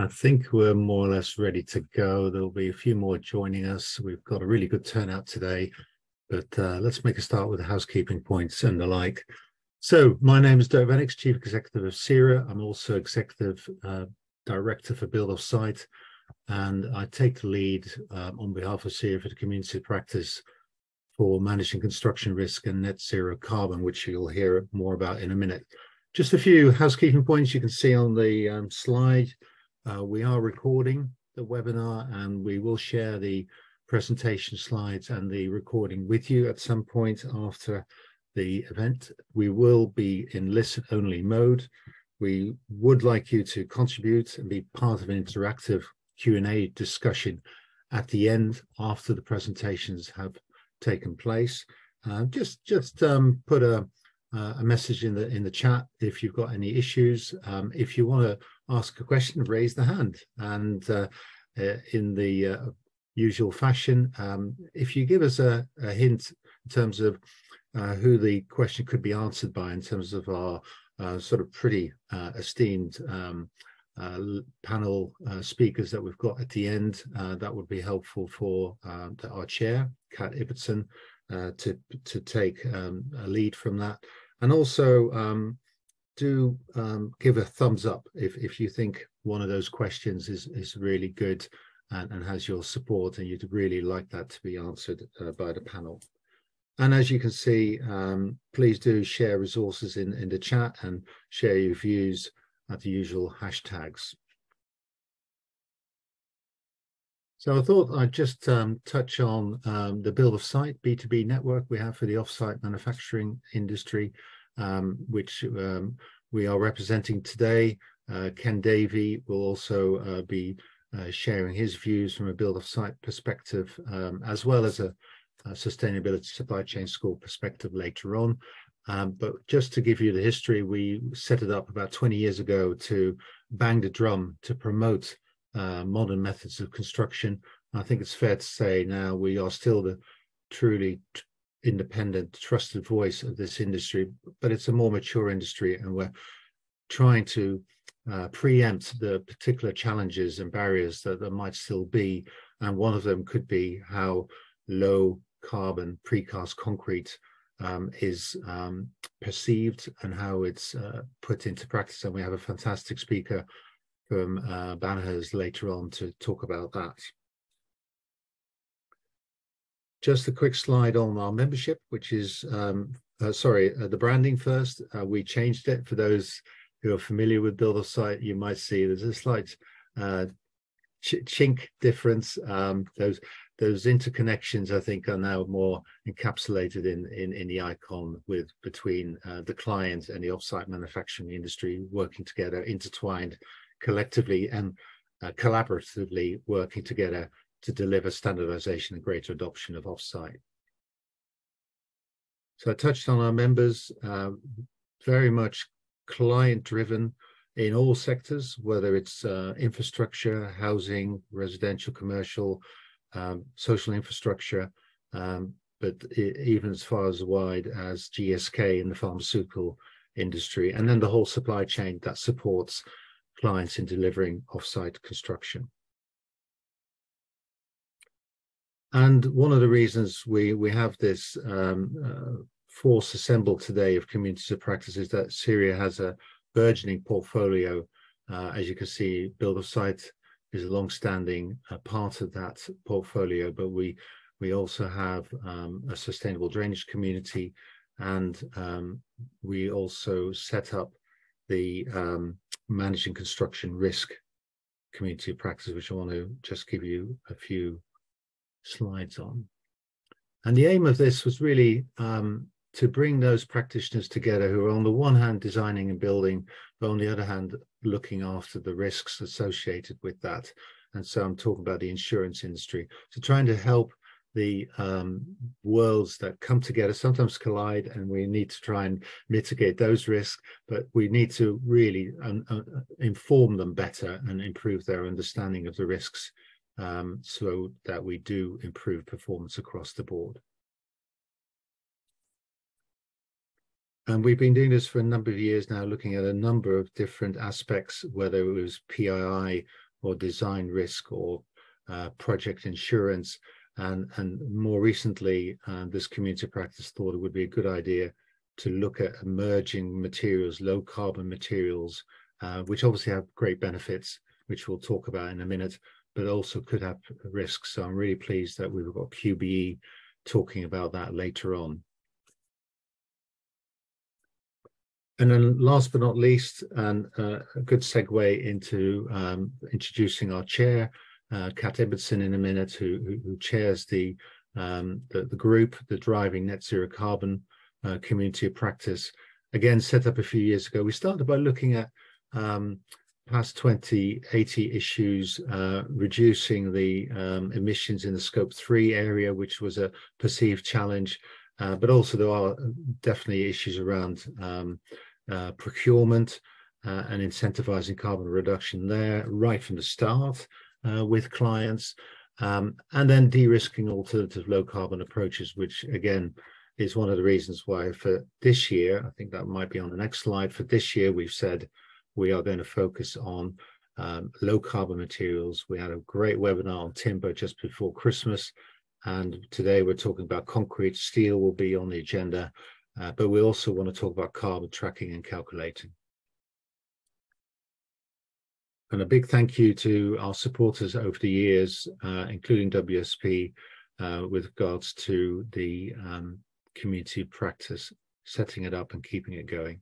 I think we're more or less ready to go. There'll be a few more joining us. We've got a really good turnout today, but uh, let's make a start with the housekeeping points and the like. So my name is Dirk Vennix, Chief Executive of CIRIA. I'm also Executive uh, Director for Build Offsite, and I take the lead um, on behalf of CIRIA for the community practice for managing construction risk and net zero carbon, which you'll hear more about in a minute. Just a few housekeeping points you can see on the um, slide. Uh, we are recording the webinar and we will share the presentation slides and the recording with you at some point after the event. We will be in listen only mode. We would like you to contribute and be part of an interactive Q&A discussion at the end after the presentations have taken place. Uh, just just um, put a, a message in the in the chat if you've got any issues. Um, if you want to ask a question, raise the hand. And uh, uh, in the uh, usual fashion, um, if you give us a, a, hint in terms of uh, who the question could be answered by in terms of our uh, sort of pretty uh, esteemed um, panel speakers that we've got at the end, that would be helpful for our chair, Kat Ibbotson, to, to take um, a lead from that. And also, um, do um, give a thumbs up if, if you think one of those questions is, is really good and, and has your support and you'd really like that to be answered uh, by the panel. And as you can see, um, please do share resources in, in the chat and share your views at the usual hashtags. So I thought I'd just um, touch on um, the Build Offsite B2B network we have for the offsite manufacturing industry um, which um, we are representing today. Uh, Ken Davey will also uh, be uh, sharing his views from a Build Offsite perspective, um, as well as a, a, sustainability supply chain school perspective later on. Um, but just to give you the history, we set it up about 20 years ago to bang the drum to promote uh, modern methods of construction. I think it's fair to say now we are still the truly independent, trusted voice of this industry, but it's a more mature industry, and we're trying to uh, preempt the particular challenges and barriers that there might still be. And one of them could be how low carbon precast concrete um, is um, perceived and how it's uh, put into practice. And we have a fantastic speaker from uh, later on to talk about that. Just a quick slide on our membership, which is, um, uh, sorry, uh, the branding first. Uh, we changed it for those who are familiar with Build site, You might see there's a slight uh, ch chink difference. Um, those those interconnections, I think, are now more encapsulated in in, in the icon with between uh, the client and the offsite manufacturing industry working together, intertwined collectively and uh, collaboratively working together to deliver standardization and greater adoption of offsite. So I touched on our members, uh, very much client driven in all sectors, whether it's uh, infrastructure, housing, residential, commercial, um, social infrastructure, um, but even as far as wide as GSK in the pharmaceutical industry, and then the whole supply chain that supports clients in delivering offsite construction. And one of the reasons we, we have this um, uh, force assembled today of communities of practice is that CIRIA has a burgeoning portfolio. Uh, as you can see, Build Offsite is a long-standing uh, part of that portfolio, but we we also have um, a sustainable drainage community, and um, we also set up the um, managing construction risk community of practice, which I want to just give you a few slides on. And the aim of this was really um, to bring those practitioners together who are on the one hand designing and building, but on the other hand looking after the risks associated with that. And so I'm talking about the insurance industry. So trying to help the um, worlds that come together sometimes collide and we need to try and mitigate those risks, but we need to really um, uh, inform them better and improve their understanding of the risks um, so that we do improve performance across the board. And we've been doing this for a number of years now, looking at a number of different aspects, whether it was PII or design risk or uh, project insurance. And, and more recently, uh, this community practice thought it would be a good idea to look at emerging materials, low carbon materials, uh, which obviously have great benefits, which we'll talk about in a minute, but also could have risks. So I'm really pleased that we've got QBE talking about that later on. And then last but not least, and uh, a good segue into um, introducing our chair, uh, Kat Ibbotson in a minute, who, who, chairs the, um, the, the, group, the Driving Net Zero Carbon uh, Community of Practice, again, set up a few years ago. We started by looking at um, PAS 2080 issues, uh, reducing the um, emissions in the scope three area, which was a perceived challenge, uh, but also there are definitely issues around um, uh, procurement uh, and incentivizing carbon reduction there right from the start uh, with clients. Um, and then de-risking alternative low carbon approaches, which again is one of the reasons why for this year, I think that might be on the next slide, for this year we've said we are going to focus on um, low carbon materials. We had a great webinar on timber just before Christmas. And today we're talking about concrete. Steel will be on the agenda. Uh, but we also want to talk about carbon tracking and calculating. And a big thank you to our supporters over the years, uh, including WSP, uh, with regards to the um, community practice, setting it up and keeping it going.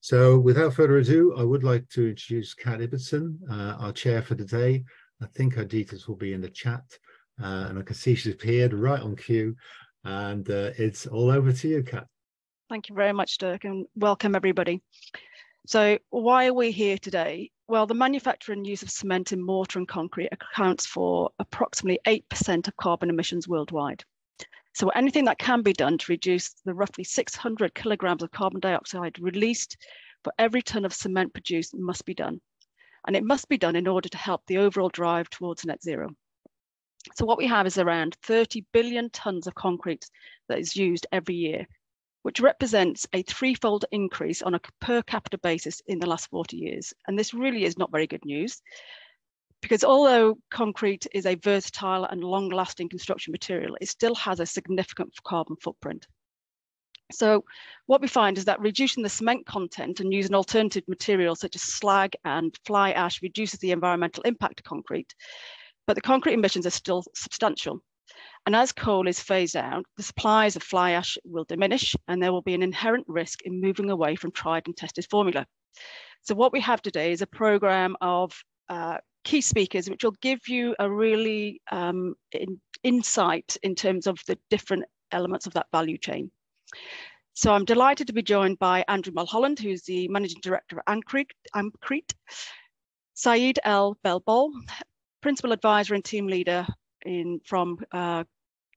So without further ado, I would like to introduce Kat Ibbotson, uh, our chair for today. I think her details will be in the chat. Uh, and I can see she's appeared right on cue. And uh, it's all over to you, Kat. Thank you very much, Dirk, and welcome everybody. So why are we here today? Well, the manufacture and use of cement in mortar and concrete accounts for approximately 8% of carbon emissions worldwide. So anything that can be done to reduce the roughly 600 kilograms of carbon dioxide released for every ton of cement produced must be done. And it must be done in order to help the overall drive towards net zero. So what we have is around 30 billion tons of concrete that is used every year, which represents a threefold increase on a per capita basis in the last 40 years. And this really is not very good news because although concrete is a versatile and long lasting construction material, it still has a significant carbon footprint. So what we find is that reducing the cement content and using alternative materials such as slag and fly ash reduces the environmental impact of concrete, but the concrete emissions are still substantial. And as coal is phased out, the supplies of fly ash will diminish and there will be an inherent risk in moving away from tried and tested formula. So what we have today is a program of uh, key speakers, which will give you a really um, in, insight in terms of the different elements of that value chain. So I'm delighted to be joined by Andrew Mulholland, who's the Managing Director of Ampcrete, Saeed El Belbol, principal advisor and team leader in from uh,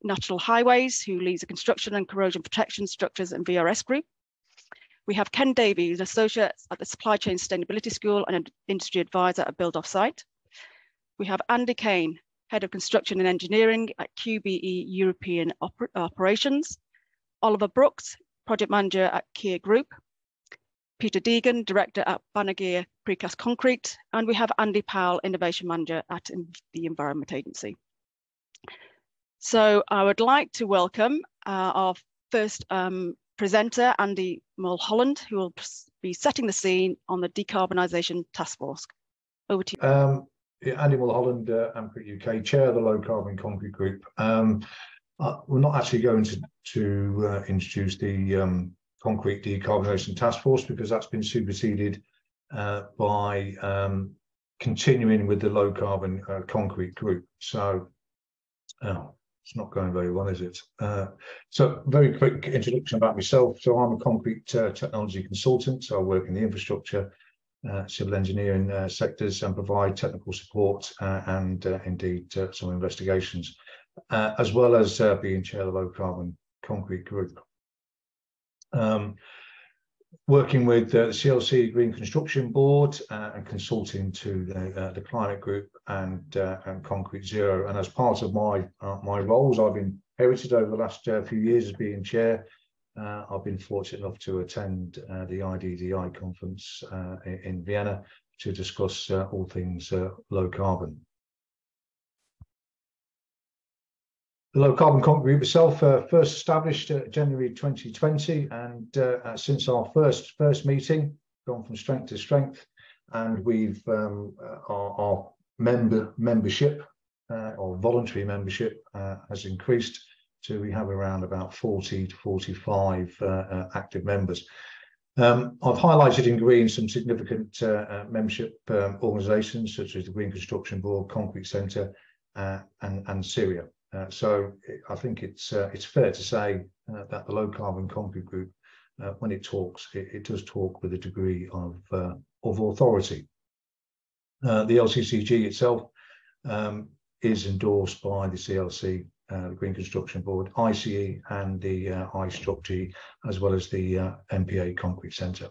National Highways, who leads the construction and corrosion protection structures and VRS group. We have Ken Davies, associate at the Supply Chain Sustainability School and an industry advisor at Build Offsite. We have Andy Kane, head of construction and engineering at QBE European Oper Operations. Oliver Brooks, project manager at Kier Group. Peter Deegan, Director at Banagher Precast Concrete, and we have Andy Powell, Innovation Manager at the Environment Agency. So I would like to welcome uh, our first um, presenter, Andy Mulholland, who will be setting the scene on the decarbonisation task force. Over to you. Um, yeah, Andy Mulholland, uh, UK, Chair of the Low Carbon Concrete Group. Um, uh, we're not actually going to, to uh, introduce the um, concrete decarbonisation task force because that's been superseded uh, by um, continuing with the low carbon uh, concrete group. So oh, it's not going very well, is it? Uh, so very quick introduction about myself. So I'm a concrete uh, technology consultant. So I work in the infrastructure, uh, civil engineering uh, sectors and provide technical support and indeed some investigations, as well as being chair of the low carbon concrete group. Um, working with uh, the CLC Green Construction Board uh, and consulting to the, uh, the Climate Group and, uh, and Concrete Zero. And as part of my uh, my roles, I've been inherited over the last uh, few years as being chair. I've been fortunate enough to attend the IDDI conference in, in, Vienna to discuss uh, all things uh, low carbon. The Low Carbon Concrete Group itself uh, first established uh, January 2020, and uh, since our first first meeting, gone from strength to strength, and we've um, our, our, member membership or voluntary membership has increased to we have around about 40 to 45 active members. Um, I've highlighted in green some significant uh, uh, membership um, organisations such as the Green Construction Board, Concrete Centre, uh, and, and CIRIA. Uh, so I think it's uh, it's fair to say uh, that the Low Carbon Concrete Group, when it talks, it, it, does talk with a degree of of authority. the LCCG itself um, is endorsed by the CLC uh, the Green Construction Board, ICE and the uh, as well as the uh, MPA Concrete Centre.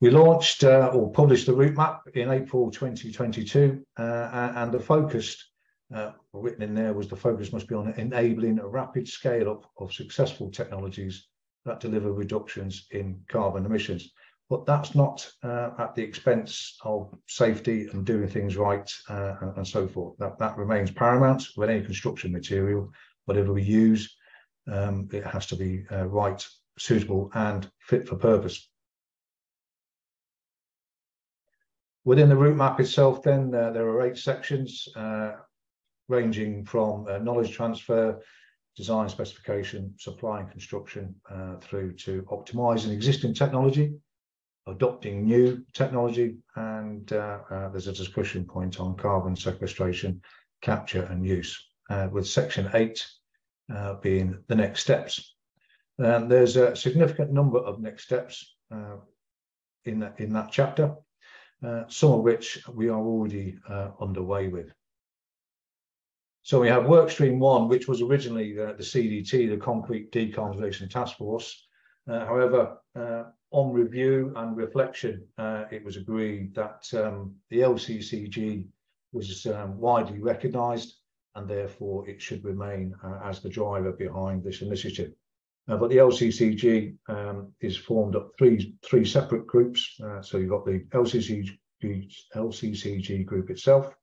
We launched uh, or published the route map in April 2022, uh, and the focus uh, written in there was the focus must be on enabling a rapid scale up of successful technologies that deliver reductions in carbon emissions but that's not uh, at the expense of safety and doing things right uh, and, so forth. That, that remains paramount with any construction material. Whatever we use, um, it has to be uh, right, suitable, and fit for purpose. Within the route map itself, then uh, there are eight sections uh, ranging from uh, knowledge transfer, design specification, supply and construction, through to optimizing existing technology adopting new technology, and uh, uh, there's a discussion point on carbon sequestration, capture and use, uh, with section eight uh, being the next steps. And there's a significant number of next steps uh, in, that, in that chapter, uh, some of which we are already underway with. So we have work stream one, which was originally the, the CDT, the Concrete Decarbonisation Task Force. however, on review and reflection, uh, it was agreed that um, the LCCG was um, widely recognised and therefore it should remain uh, as the driver behind this initiative. Uh, but the LCCG um, is formed up three three separate groups. Uh, so you've got the LCCG, LCCG group itself,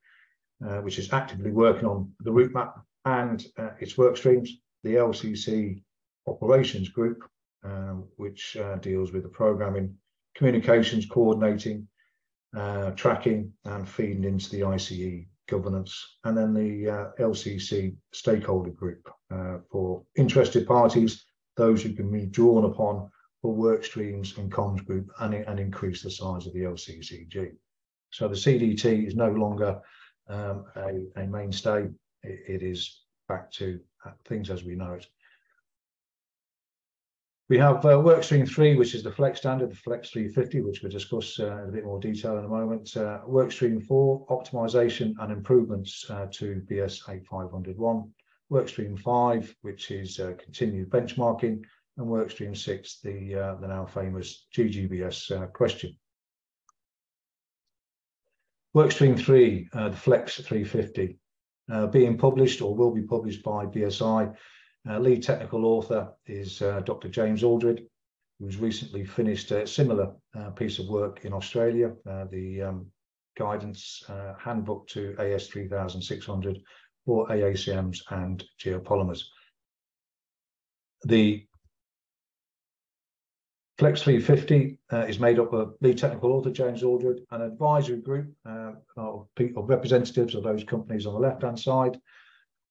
uh, which is actively working on the route map and uh, its work streams. The LCC operations group, um, which uh, deals with the programming, communications, coordinating, uh, tracking, and feeding into the ICE governance, and then the LCC stakeholder group for interested parties, those who can be drawn upon for work streams and comms group and, and increase the size of the LCCG. So the CDT is no longer um, a, a, mainstay. It, it is back to uh, things as we know it. We have uh, workstream three, which is the flex standard, the flex 350, which we'll discuss uh, in a bit more detail in a moment. Uh, workstream four, optimization and improvements uh, to BS 8501. Workstream five, which is uh, continued benchmarking, and workstream six, the, uh, the now famous GGBS question. Workstream three, the flex 350, being published or will be published by BSI uh, lead technical author is uh, Dr. James Aldred, who's recently finished a similar uh, piece of work in Australia, uh, the um, guidance uh, handbook to AS 3600 for AACMs and geopolymers. The Flex 350 uh, is made up of lead technical author James Aldred, an advisory group of, of representatives of those companies on the left-hand side,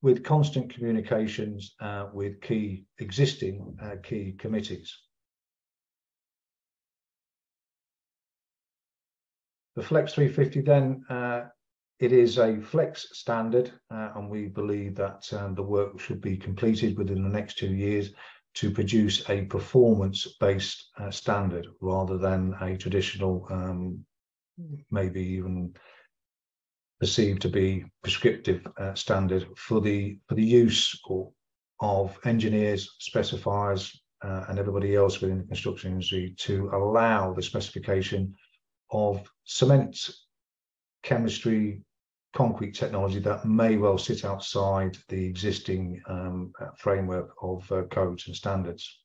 with constant communications uh, with key existing uh, key committees. The Flex 350 then, uh, it is a flex standard uh, and we believe that um, the work should be completed within the next two years to produce a performance-based uh, standard rather than a traditional, um, maybe even perceived to be prescriptive uh, standard for the for the use or, of engineers, specifiers, uh, and everybody else within the construction industry to allow the specification of cement chemistry, concrete technology that may well sit outside the existing um, framework of uh, codes and standards.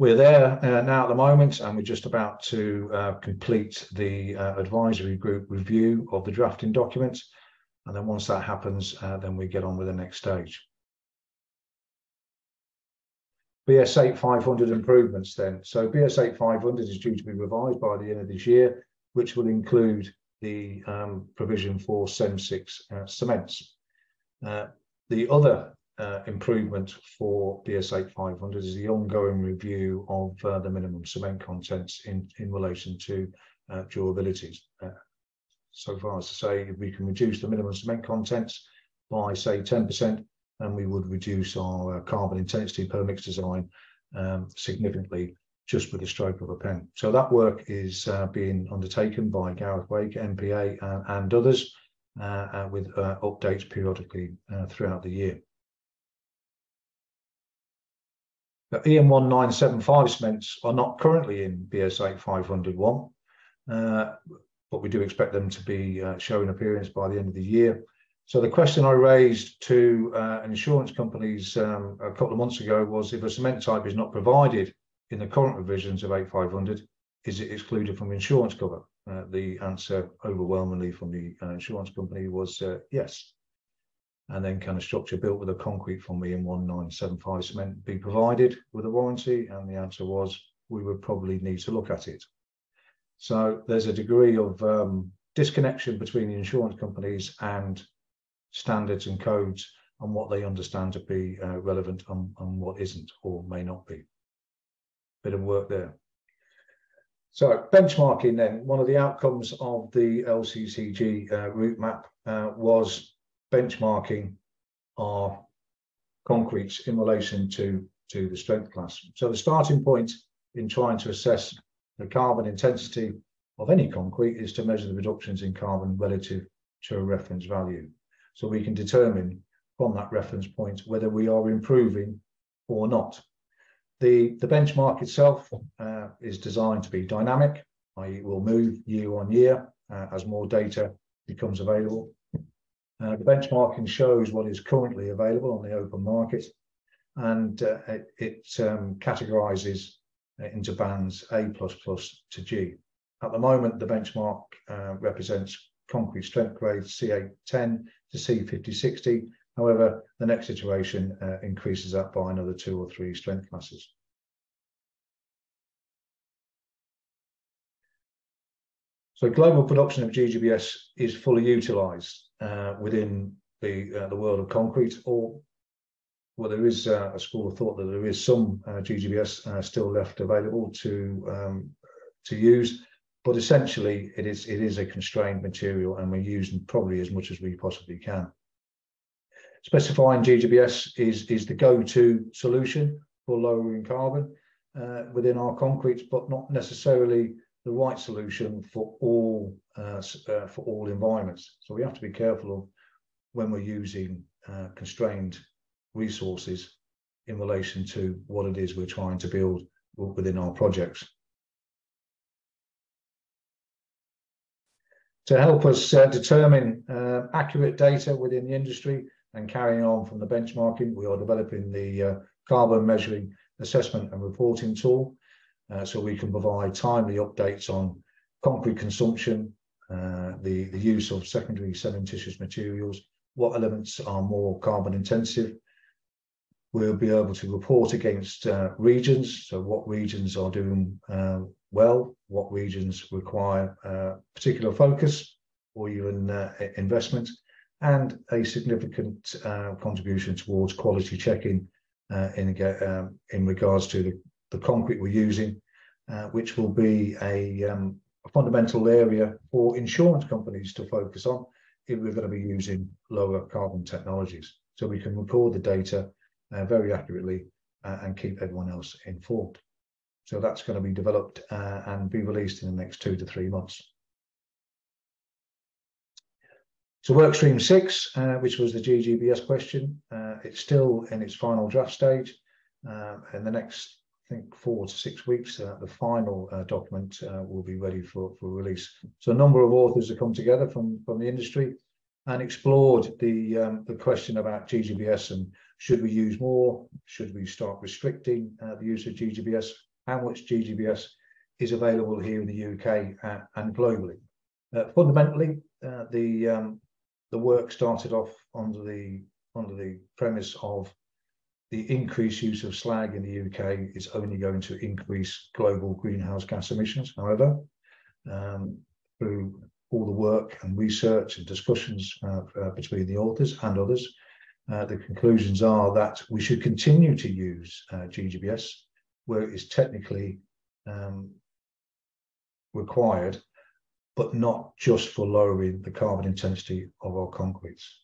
we're there uh, now at the moment, and we're just about to uh, complete the uh, advisory group review of the drafting documents. And then once that happens, uh, then we get on with the next stage. BS8500 improvements then. So BS8500 is due to be revised by the end of this year, which will include the um, provision for CEM 6 uh, cements. Uh, the other uh, improvement for BS8 500 is the ongoing review of uh, the minimum cement contents in, in relation to uh, durabilities. Uh, so far as to say, if we can reduce the minimum cement contents by say 10%, and we would reduce our carbon intensity per mix design um, significantly just with the stroke of a pen. So that work is uh, being undertaken by Gareth Wake, MPA, uh, and others, uh, with uh, updates periodically uh, throughout the year. The EN1975 cements are not currently in BS8 501, but we do expect them to be showing appearance by the end of the year. So the question I raised to uh, insurance companies um, a couple of months ago was if a cement type is not provided in the current revisions of 8500, is it excluded from insurance cover? Uh, the answer overwhelmingly from the uh, insurance company was uh, yes. And then can a structure built with a concrete from the EN1975 cement be provided with a warranty? And the answer was we would probably need to look at it. So there's a degree of um, disconnection between the insurance companies and standards and codes and what they understand to be uh, relevant and, and what isn't or may not be. Bit of work there. So benchmarking then, one of the outcomes of the LCCG uh, route map uh, was benchmarking our concretes in relation to, to the strength class. So the starting point in trying to assess the carbon intensity of any concrete is to measure the reductions in carbon relative to a reference value. So we can determine from that reference point whether we are improving or not. The, the benchmark itself uh, is designed to be dynamic, i.e. it will move year on year uh, as more data becomes available. Uh, the benchmarking shows what is currently available on the open market and uh, it, it um, categorizes into bands A++ to G. At the moment, the benchmark uh, represents concrete strength grade C810 to C5060. However, the next iteration uh, increases that by another two or three strength classes. So global production of GGBS is fully utilised uh, within the uh, the world of concrete, or well, there is uh, a school of thought that there is some uh, GGBS uh, still left available to um, to use but essentially it is it is a constrained material and we're using probably as much as we possibly can. Specifying GGBS is, is the go-to solution for lowering carbon uh, within our concretes, but not necessarily the right solution for all uh, uh, for all environments. So we have to be careful of when we're using uh, constrained resources in relation to what it is we're trying to build within our projects. to help us uh, determine uh, accurate data within the industry and carrying on from the benchmarking, we are developing the uh, carbon measuring assessment and reporting tool uh, so we can provide timely updates on concrete consumption, uh, the, the use of secondary cementitious materials, what elements are more carbon intensive. We'll be able to report against uh, regions, so what regions are doing well, what regions require uh, particular focus or even uh, investment, and a significant uh, contribution towards quality checking uh, in, um, in regards to the, the concrete we're using, uh, which will be a, um, a, fundamental area for insurance companies to focus on if we're going to be using lower carbon technologies. So we can record the data uh, very accurately and keep everyone else informed. So that's going to be developed uh, and be released in the next two to three months. So workstream six, uh, which was the GGBS question, uh, it's still in its final draft stage. Uh, in the next, I think, four to six weeks, uh, the final uh, document will be ready for, for release. So a number of authors have come together from, from the industry and explored the, um, the question about GGBS and should we use more? Should we start restricting the use of GGBS? how much GGBS is available here in the UK uh, and globally. Uh, fundamentally, uh, the um, the work started off under the under the premise of the increased use of slag in the UK is only going to increase global greenhouse gas emissions. However, um, through all the work and research and discussions uh, uh, between the authors and others, uh, the conclusions are that we should continue to use uh, GGBS where it is technically um, required, but not just for lowering the carbon intensity of our concretes.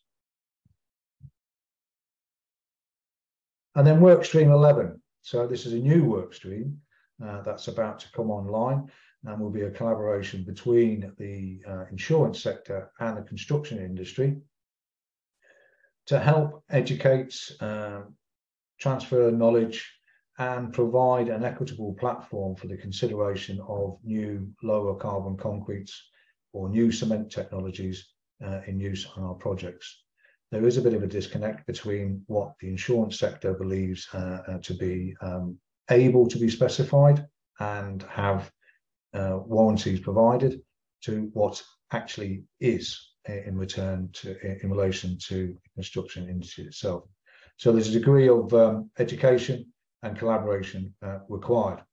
And then work stream 11. So this is a new work stream uh, that's about to come online and will be a collaboration between the uh, insurance sector and the construction industry to help educate, uh, transfer knowledge, and provide an equitable platform for the consideration of new lower carbon concretes or new cement technologies uh, in use on our projects. There is a bit of a disconnect between what the insurance sector believes uh, uh, to be um, able to be specified and have uh, warranties provided to what actually is in return to in relation to the construction industry itself. So there's a degree of um, education and collaboration uh, required.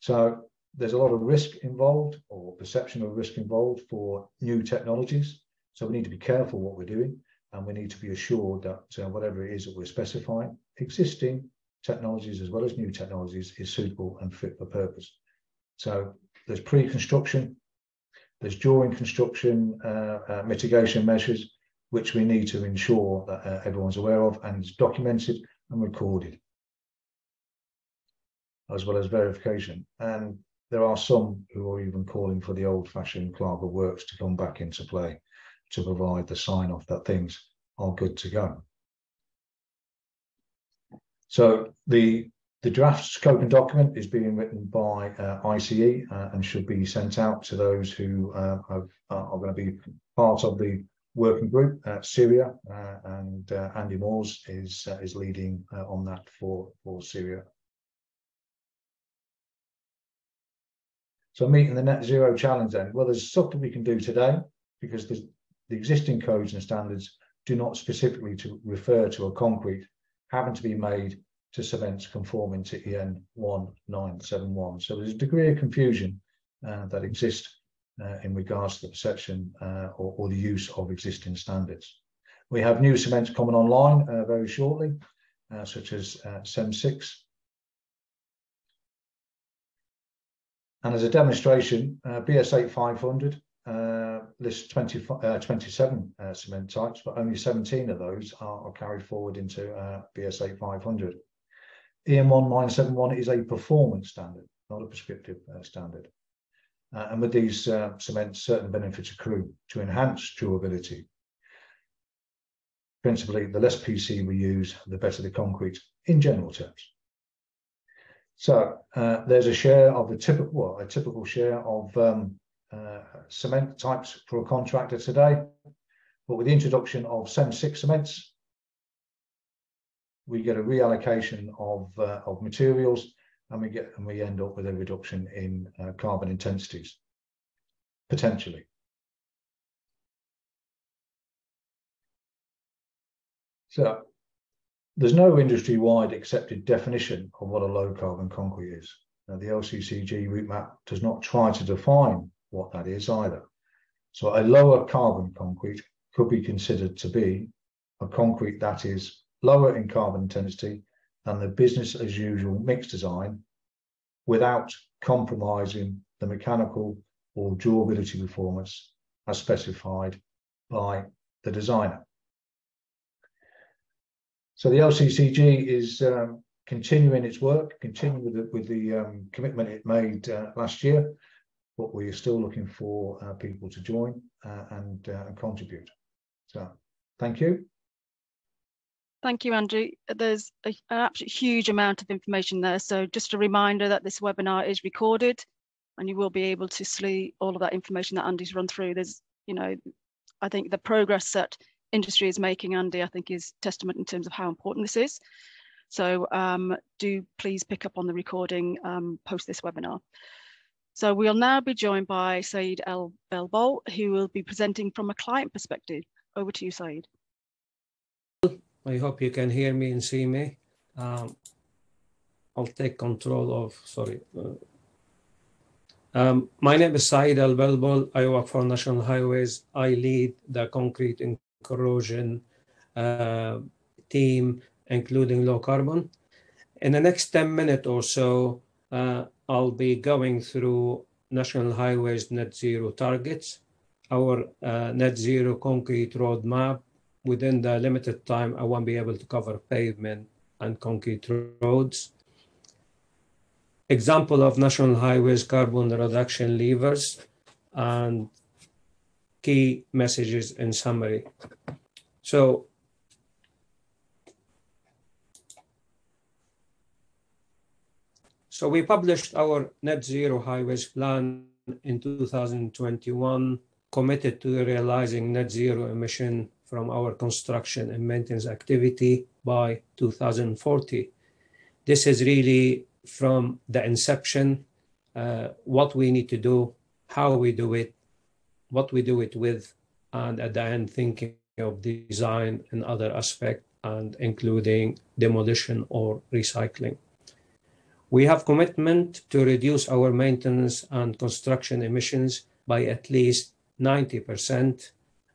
So there's a lot of risk involved or perception of risk involved for new technologies. So we need to be careful what we're doing and we need to be assured that uh, whatever it is that we're specifying, existing technologies as well as new technologies is suitable and fit for purpose. So there's pre-construction, there's during construction uh, uh, mitigation measures, which we need to ensure that uh, everyone's aware of and is documented and recorded as well as verification. And there are some who are even calling for the old-fashioned clerk of works to come back into play to provide the sign-off that things are good to go. So the the draft scoping document is being written by uh, ICE uh, and should be sent out to those who uh, have, are going to be part of the working group. Uh, CIRIA uh, and uh, Andy Moores is is leading on that for for CIRIA So meeting the net zero challenge then, well, there's stuff that we can do today because the existing codes and standards do not specifically to refer to a concrete having to be made to cements conforming to EN 1971. So there's a degree of confusion uh, that exists uh, in regards to the perception uh, or, or, the use of existing standards. We have new cements coming online uh, very shortly, uh, such as uh, CEM 6 And as a demonstration, uh, BS8 500 uh, lists 20, uh, 27 uh, cement types, but only 17 of those are, are carried forward into uh, BS8 500. EN 1971 is a performance standard, not a prescriptive uh, standard. and with these cements, certain benefits accrue to enhance durability. Principally, the less PC we use, the better the concrete in general terms. So uh, there's a share of the typical, well, a typical share of um, uh, cement types for a contractor today. But with the introduction of CEM 6 cements, we get a reallocation of, uh, of materials and we get and we end up with a reduction in uh, carbon intensities, potentially. So there's no industry-wide accepted definition of what a low-carbon concrete is. Now, the LCCG route map does not try to define what that is either. So a lower carbon concrete could be considered to be a concrete that is lower in carbon intensity than the business as usual mixed design without compromising the mechanical or durability performance as specified by the designer. So the LCCG is um, continuing its work, continuing with the, with the um, commitment it made uh, last year, but we are still looking for uh, people to join uh, and, uh, and contribute. So thank you. Thank you, Andrew. There's a, an absolute huge amount of information there. So just a reminder that this webinar is recorded and you will be able to see all of that information that Andy's run through. There's, you know, I think the progress that industry is making, Andy, I think is testament in terms of how important this is. So um, do please pick up on the recording um, post this webinar. So we'll now be joined by Saeed El Belbol, who will be presenting from a client perspective. Over to you, Saeed. I hope you can hear me and see me. Um, I'll take control of, sorry. Um, my name is Saeed Al Belbol. I work for National Highways. I lead the concrete corrosion uh, team, including low carbon. In the next 10 minutes or so, uh, I'll be going through National Highways net zero targets, our uh, net zero concrete roadmap. Within the limited time, I won't be able to cover pavement and concrete roads example of National Highways carbon reduction levers and key messages in summary. So So we published our net zero highways plan in 2021, committed to realizing net zero emission from our construction and maintenance activity by 2040. This is really from the inception, uh, what we need to do, how we do it, what we do it with, and at the end, thinking of design and other aspects, and including demolition or recycling. We have commitment to reduce our maintenance and construction emissions by at least 90%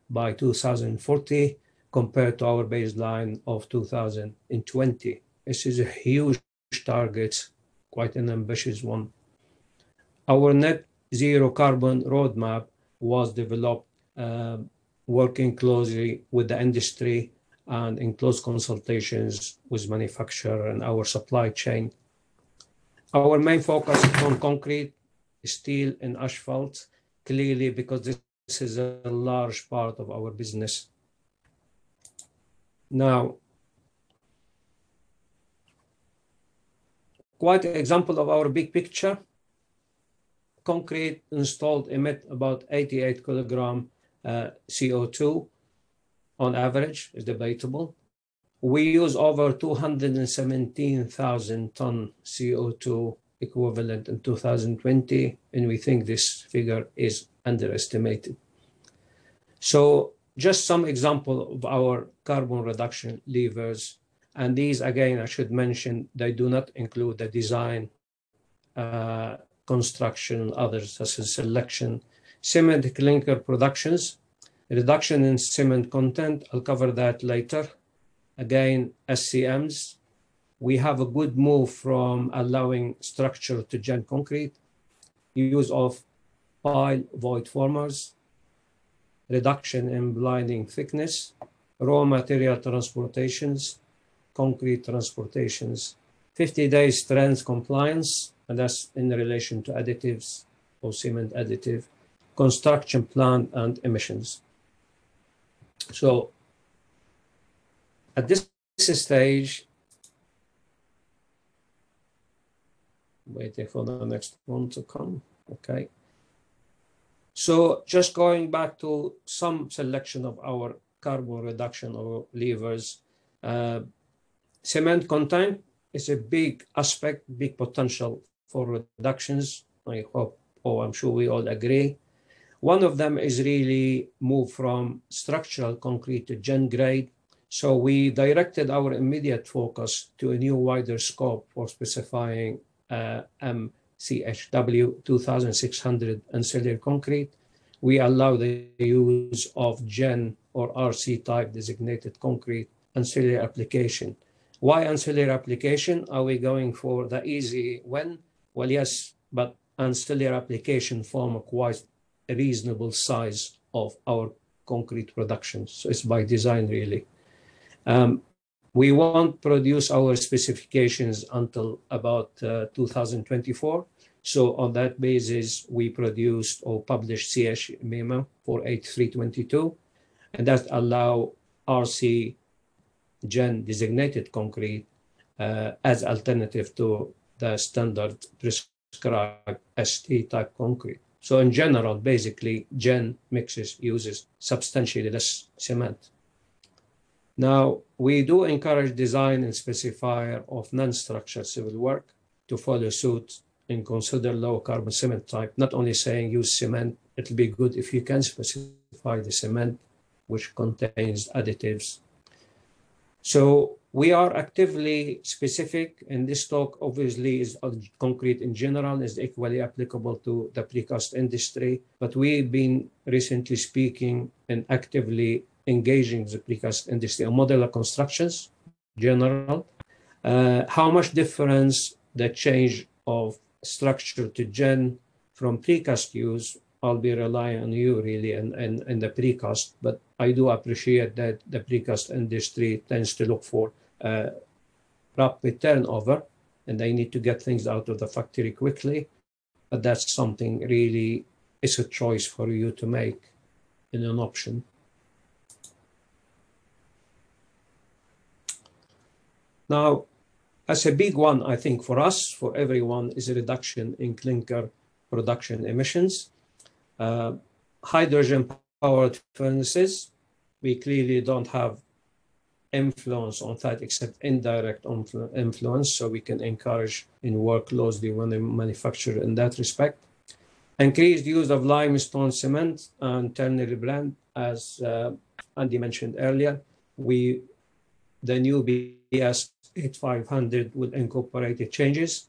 by 2040 compared to our baseline of 2020. This is a huge target quite an ambitious one. Our net zero carbon roadmap was developed uh, working closely with the industry and in close consultations with manufacturer and our supply chain. Our main focus is on concrete, steel, and asphalt, clearly because this is a large part of our business. Now, quite an example of our big picture. Concrete installed emit about 88 kilogram uh, CO2 on average, is debatable. We use over 217,000 ton CO2 equivalent in 2020, and we think this figure is underestimated. So just some example of our carbon reduction levers and these, again, I should mention, they do not include the design, uh, construction, others such as selection, cement clinker productions, reduction in cement content. I'll cover that later. Again, SCMs. We have a good move from allowing structure to gen concrete, use of pile void formers, reduction in blinding thickness, raw material transportations, concrete transportations, 50 days trans compliance, and that's in relation to additives or cement additive, construction plant and emissions. So at this stage, waiting for the next one to come, okay. So just going back to some selection of our carbon reduction or levers, uh, Cement content is a big aspect, big potential for reductions. I hope, or I'm sure we all agree. One of them is really move from structural concrete to gen grade. So we directed our immediate focus to a new wider scope for specifying uh, MCHW 2600 ancillary concrete. We allow the use of gen or RC type designated concrete ancillary application why ancillary application? Are we going for the easy win? Well, yes, but ancillary application form a quite a reasonable size of our concrete production. So it's by design, really. Um, we won't produce our specifications until about uh, 2024. So on that basis, we produced or published CH memo for 8322, and that allow RC gen designated concrete uh, as alternative to the standard prescribed ST type concrete. So in general, basically, gen mixes uses substantially less cement. Now, we do encourage design and specifier of non-structured civil work to follow suit and consider low carbon cement type, not only saying use cement, it'll be good if you can specify the cement which contains additives. So we are actively specific, and this talk obviously is concrete in general, is equally applicable to the precast industry. But we've been recently speaking and actively engaging the precast industry on modular constructions, general. Uh, how much difference the change of structure to gen from precast use I'll be relying on you really and, and, and the precast, but I do appreciate that the precast industry tends to look for uh, rapid turnover and they need to get things out of the factory quickly. But that's something really is a choice for you to make in an option. Now, as a big one, I think for us, for everyone, is a reduction in clinker production emissions. Uh, hydrogen powered furnaces, we clearly don't have influence on that except indirect influence. So we can encourage and work closely when they manufacture in that respect. Increased use of limestone cement and ternary blend, as uh, Andy mentioned earlier. We, the new BS 8500 will incorporate the changes.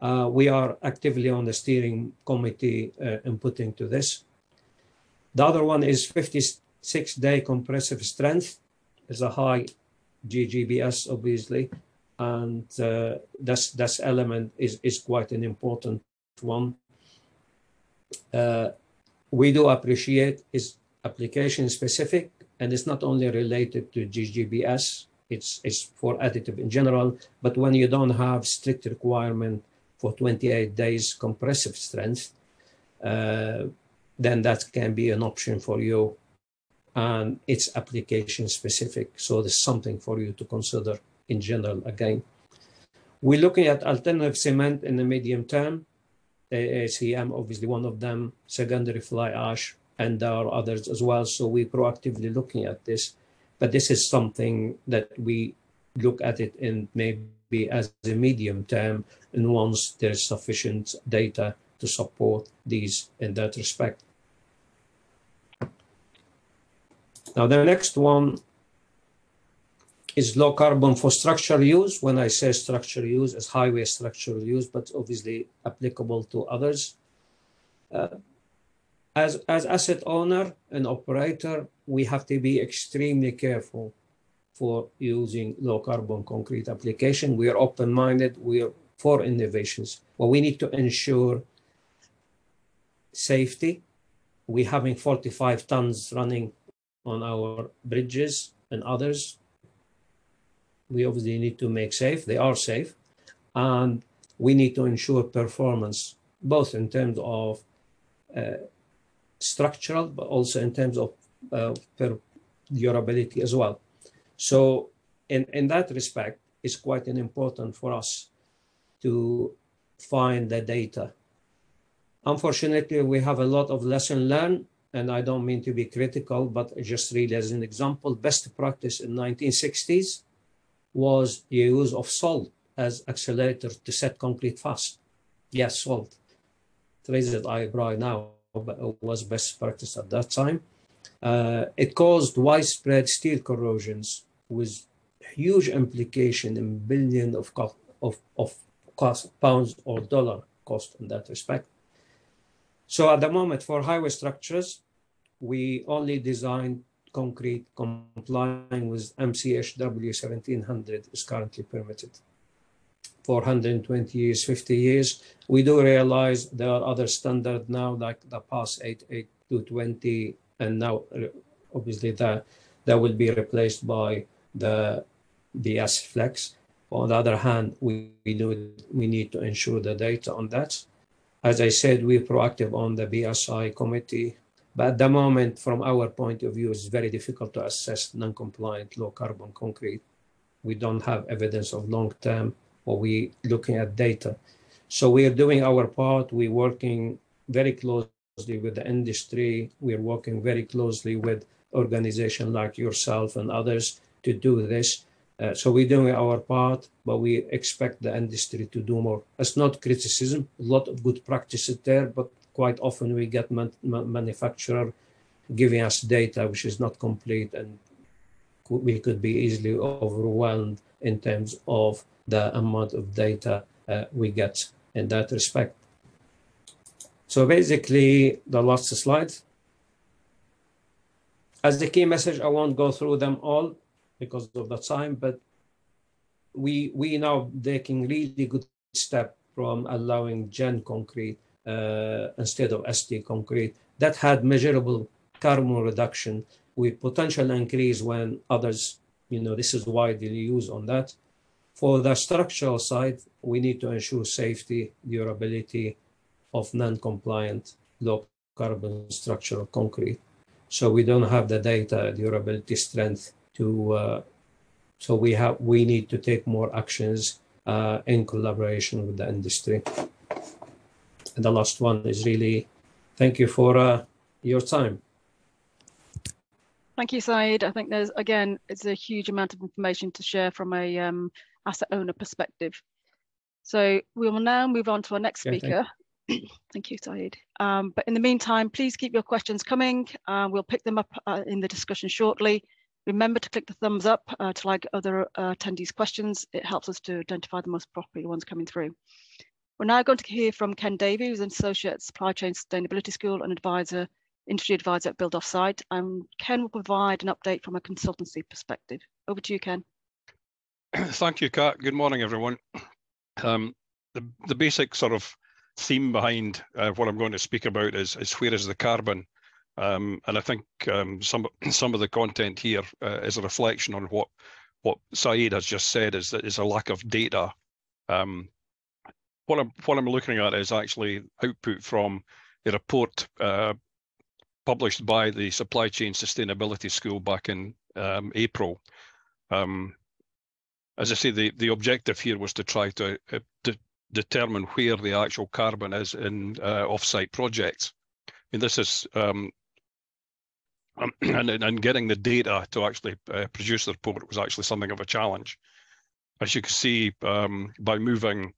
Uh, we are actively on the steering committee uh, inputting to this. The other one is 56 day compressive strength is a high GGBS, obviously, and uh, this, this element is, is quite an important one. Uh, we do appreciate is application specific and it's not only related to GGBS, it's, it's for additive in general, but when you don't have strict requirement for 28 days compressive strength, uh, then that can be an option for you. And it's application specific. So there's something for you to consider in general again. We're looking at alternative cement in the medium term. AACM, obviously one of them, secondary fly ash, and there are others as well. So we're proactively looking at this. But this is something that we look at it in maybe as a medium term and once there's sufficient data to support these in that respect. Now the next one is low carbon for structural use. When I say structural use, it's highway structural use, but obviously applicable to others. Uh, as, as asset owner and operator, we have to be extremely careful for using low carbon concrete application. We are open-minded, we are for innovations, but we need to ensure safety. We're having 45 tons running on our bridges and others. We obviously need to make safe, they are safe, and we need to ensure performance, both in terms of uh, structural, but also in terms of uh, durability as well. So in, in that respect, it's quite an important for us to find the data. Unfortunately, we have a lot of lesson learned, and I don't mean to be critical, but just really as an example, best practice in 1960s was the use of salt as accelerator to set concrete fast. Yes, salt. Raised eyebrow now, was best practice at that time. Uh, it caused widespread steel corrosions with huge implication in billions of of, of cost, pounds or dollar cost in that respect. So at the moment for highway structures, we only design concrete complying with MCHW 1700 is currently permitted. For 120 years, 50 years, we do realize there are other standards now like the PAS 8820 and now uh, obviously that, that will be replaced by the BS flex. On the other hand, we, we, do, we need to ensure the data on that. As I said, we're proactive on the BSI committee, but at the moment, from our point of view, it's very difficult to assess non-compliant low carbon concrete. We don't have evidence of long-term, or we looking at data. So we are doing our part. We're working very closely with the industry. We're working very closely with organizations like yourself and others to do this. Uh, so we're doing our part, but we expect the industry to do more. It's not criticism. A lot of good practices there, but quite often we get man manufacturer giving us data which is not complete and we could be easily overwhelmed in terms of the amount of data uh, we get in that respect. So basically, the last slide. As the key message, I won't go through them all because of the time, but we we now taking really good step from allowing Gen concrete instead of ST concrete that had measurable carbon reduction with potential increase when others, you know, this is widely used on that. For the structural side, we need to ensure safety, durability of non-compliant low carbon structural concrete. So we don't have the data, durability, strength to, uh, so we have, we need to take more actions uh, in collaboration with the industry. And the last one is really, thank you for uh, your time. Thank you, Saeed. I think there's, again, it's a huge amount of information to share from a um, asset owner perspective. So we will now move on to our next speaker. Yeah, thank, thank you, Saeed. Um, but in the meantime, please keep your questions coming. Uh, we'll pick them up uh, in the discussion shortly. Remember to click the thumbs up uh, to like other uh, attendees' questions. It helps us to identify the most appropriate ones coming through. We're now going to hear from Ken Davey, who's an associate at Supply Chain Sustainability School and advisor industry advisor at Build Offsite. And Ken will provide an update from a consultancy perspective. Over to you, Ken. Thank you, Kat. Good morning, everyone. Um, the, the basic sort of theme behind uh, what I'm going to speak about is, is where is the carbon? Um, and I think um, some some of the content here uh, is a reflection on what what Saeed has just said is that is a lack of data. Um, what I'm what I'm looking at is actually output from a report uh, published by the Supply Chain Sustainability School back in um, April. Um, as I say, the, the objective here was to try to, uh, to determine where the actual carbon is in uh, offsite projects. I mean, this is um, and, and getting the data to actually uh, produce the report was actually something of a challenge. As you can see, um, by moving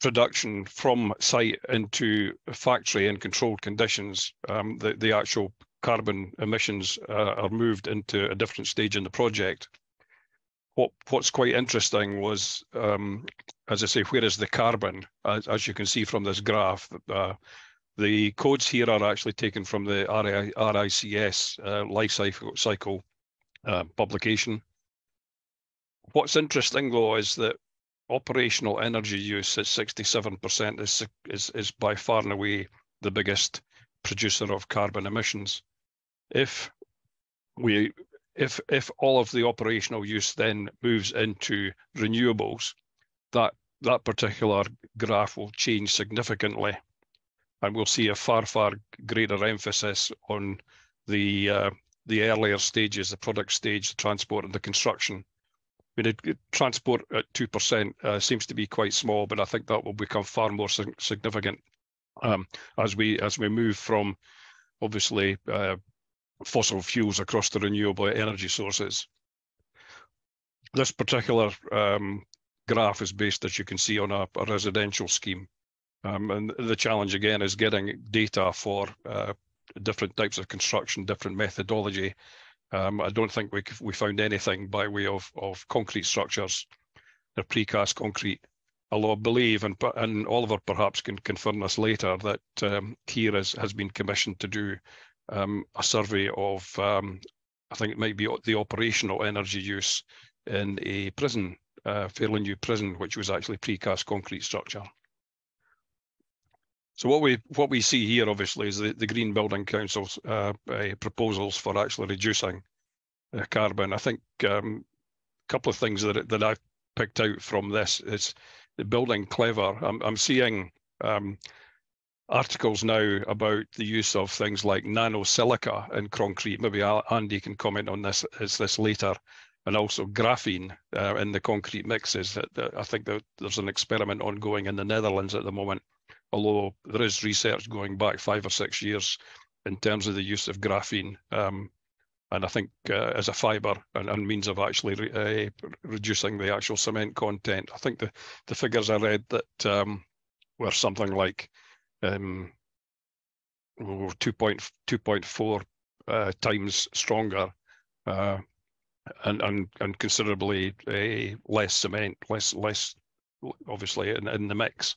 production from site into factory in controlled conditions, um, the, the actual carbon emissions uh, are moved into a different stage in the project. What, what's quite interesting was, um, as I say, where is the carbon? As, as you can see from this graph, uh, the codes here are actually taken from the RICS uh, life cycle, cycle uh, publication. What's interesting though is that operational energy use at 67% is, is, is by far and away the biggest producer of carbon emissions. If we if if all of the operational use then moves into renewables, that that particular graph will change significantly, and we'll see a far far greater emphasis on the uh, the earlier stages, the product stage, the transport, and the construction mean, transport at 2% uh, seems to be quite small, but I think that will become far more significant um, as we as we move from obviously uh, fossil fuels across to renewable energy sources. This particular um, graph is based, as you can see, on a, a residential scheme. Um, and the challenge again is getting data for uh, different types of construction, different methodology, um, I don't think we we found anything by way of of concrete structures or precast concrete. Although I believe, and and Oliver perhaps can confirm this later, that um, is, has been commissioned to do um, a survey of, um, I think it might be the operational energy use in a prison, uh, fairly new prison, which was actually precast concrete structure. So what we what we see here, obviously, is the, the Green Building Council's uh, uh, proposals for actually reducing uh, carbon. I think um, a couple of things that that I've picked out from this is the building clever. I'm, I'm seeing um, articles now about the use of things like nano silica in concrete. Maybe Andy can comment on this is this later, and also graphene uh, in the concrete mixes. That I think that there's an experiment ongoing in the Netherlands at the moment although there is research going back five or six years in terms of the use of graphene um, and I think uh, as a fibre and, and, means of actually re, uh, reducing the actual cement content. I think the, the figures I read that um, were something like um, 2.4 uh, times stronger uh, and, and, and considerably uh, less cement, less, less obviously in, in the mix.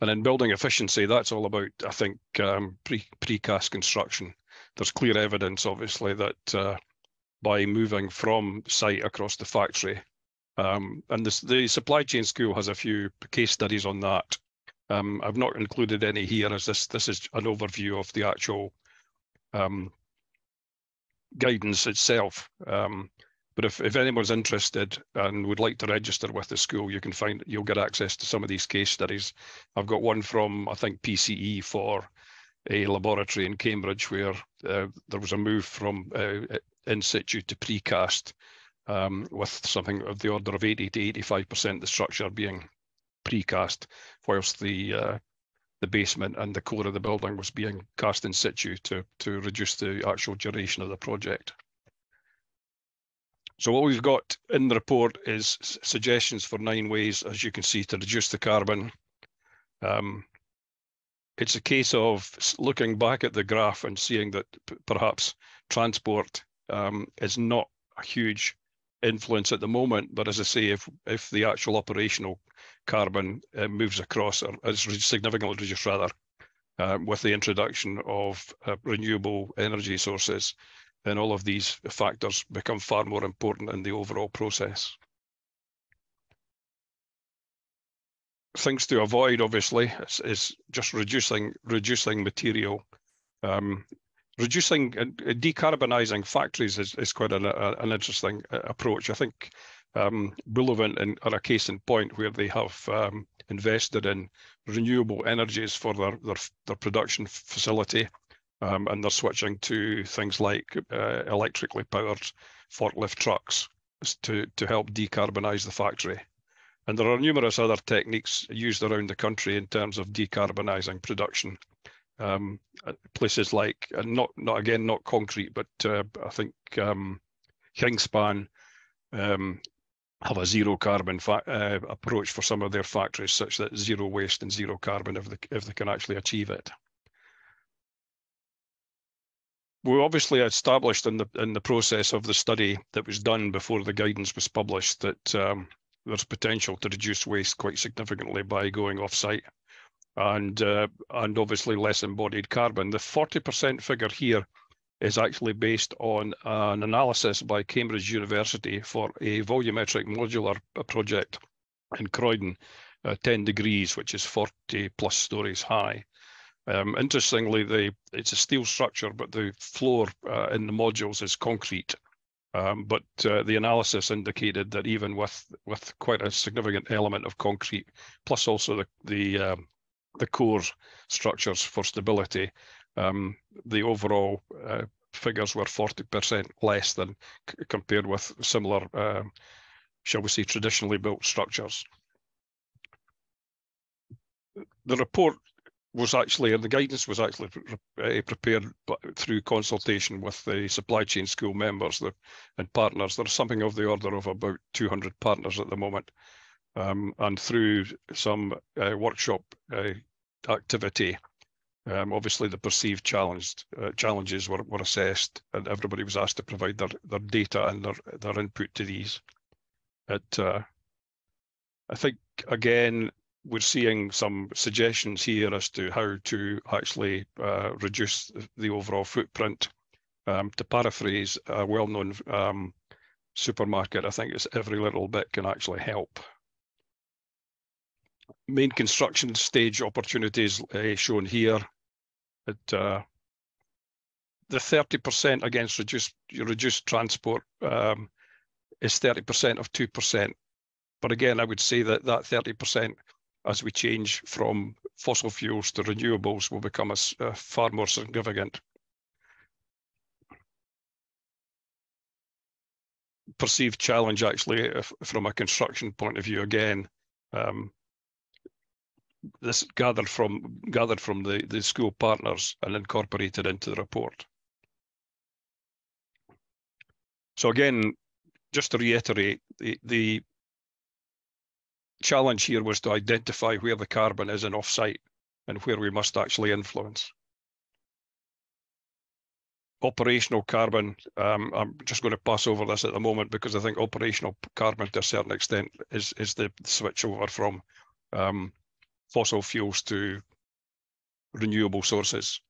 And in building efficiency, that's all about, I think, um, pre precast construction. There's clear evidence, obviously, that uh, by moving from site across the factory, um, and this, the supply chain school has a few case studies on that. Um, I've not included any here as this this is an overview of the actual um, guidance itself. But if, if anyone's interested and would like to register with the school, you can find you'll get access to some of these case studies. I've got one from I think PCE for a laboratory in Cambridge where uh, there was a move from uh, in situ to precast um, with something of the order of 80 to 85% of the structure being precast, whilst the uh, the basement and the core of the building was being cast in situ to, to reduce the actual duration of the project. So what we've got in the report is suggestions for nine ways, as you can see, to reduce the carbon. Um, it's a case of looking back at the graph and seeing that perhaps transport um, is not a huge influence at the moment, but as I say, if if the actual operational carbon uh, moves across or is significantly reduced rather uh, with the introduction of uh, renewable energy sources, then all of these factors become far more important in the overall process. Things to avoid, obviously, is, is just reducing reducing material. Um, reducing uh, decarbonising factories is, is quite an, a, an interesting uh, approach. I think um, Bullivant are a case in point where they have um, invested in renewable energies for their, their, their production facility um, and they're switching to things like uh, electrically powered forklift trucks to, to help decarbonise the factory. And there are numerous other techniques used around the country in terms of decarbonising production. Um, places like, uh, not, not again, not concrete, but uh, I think um, Kingspan um, have a zero carbon uh, approach for some of their factories, such that zero waste and zero carbon if they, if they can actually achieve it we obviously established in the in the process of the study that was done before the guidance was published that um, there's potential to reduce waste quite significantly by going off-site and uh, and obviously less embodied carbon. The 40% figure here is actually based on an analysis by Cambridge University for a volumetric modular project in Croydon, uh, 10 degrees, which is 40 plus stories high. Um, interestingly, the it's a steel structure, but the floor uh, in the modules is concrete. Um, but uh, the analysis indicated that even with with quite a significant element of concrete, plus also the the um, the core structures for stability, um, the overall uh, figures were 40% less than compared with similar, um, shall we say, traditionally built structures. The report was actually, and the guidance was actually uh, prepared through consultation with the supply chain school members and partners. There's something of the order of about 200 partners at the moment. Um, and through some uh, workshop uh, activity, um, obviously the perceived challenged, uh, challenges were, were assessed and everybody was asked to provide their, their data and their, their input to these. It, uh, I think, again, we're seeing some suggestions here as to how to actually uh, reduce the overall footprint. Um, to paraphrase a well-known um, supermarket, I think it's every little bit can actually help. Main construction stage opportunities uh, shown here. At, uh, the 30% against reduced reduced transport um, is 30% of 2%. But again, I would say that that 30% as we change from fossil fuels to renewables will become a, a far more significant. Perceived challenge actually from a construction point of view again. Um, this gathered from gathered from the, the school partners and incorporated into the report. So again, just to reiterate, the, the challenge here was to identify where the carbon is in offsite and where we must actually influence. Operational carbon, um, I'm just going to pass over this at the moment because I think operational carbon to a certain extent is, is the switch over from um, fossil fuels to renewable sources.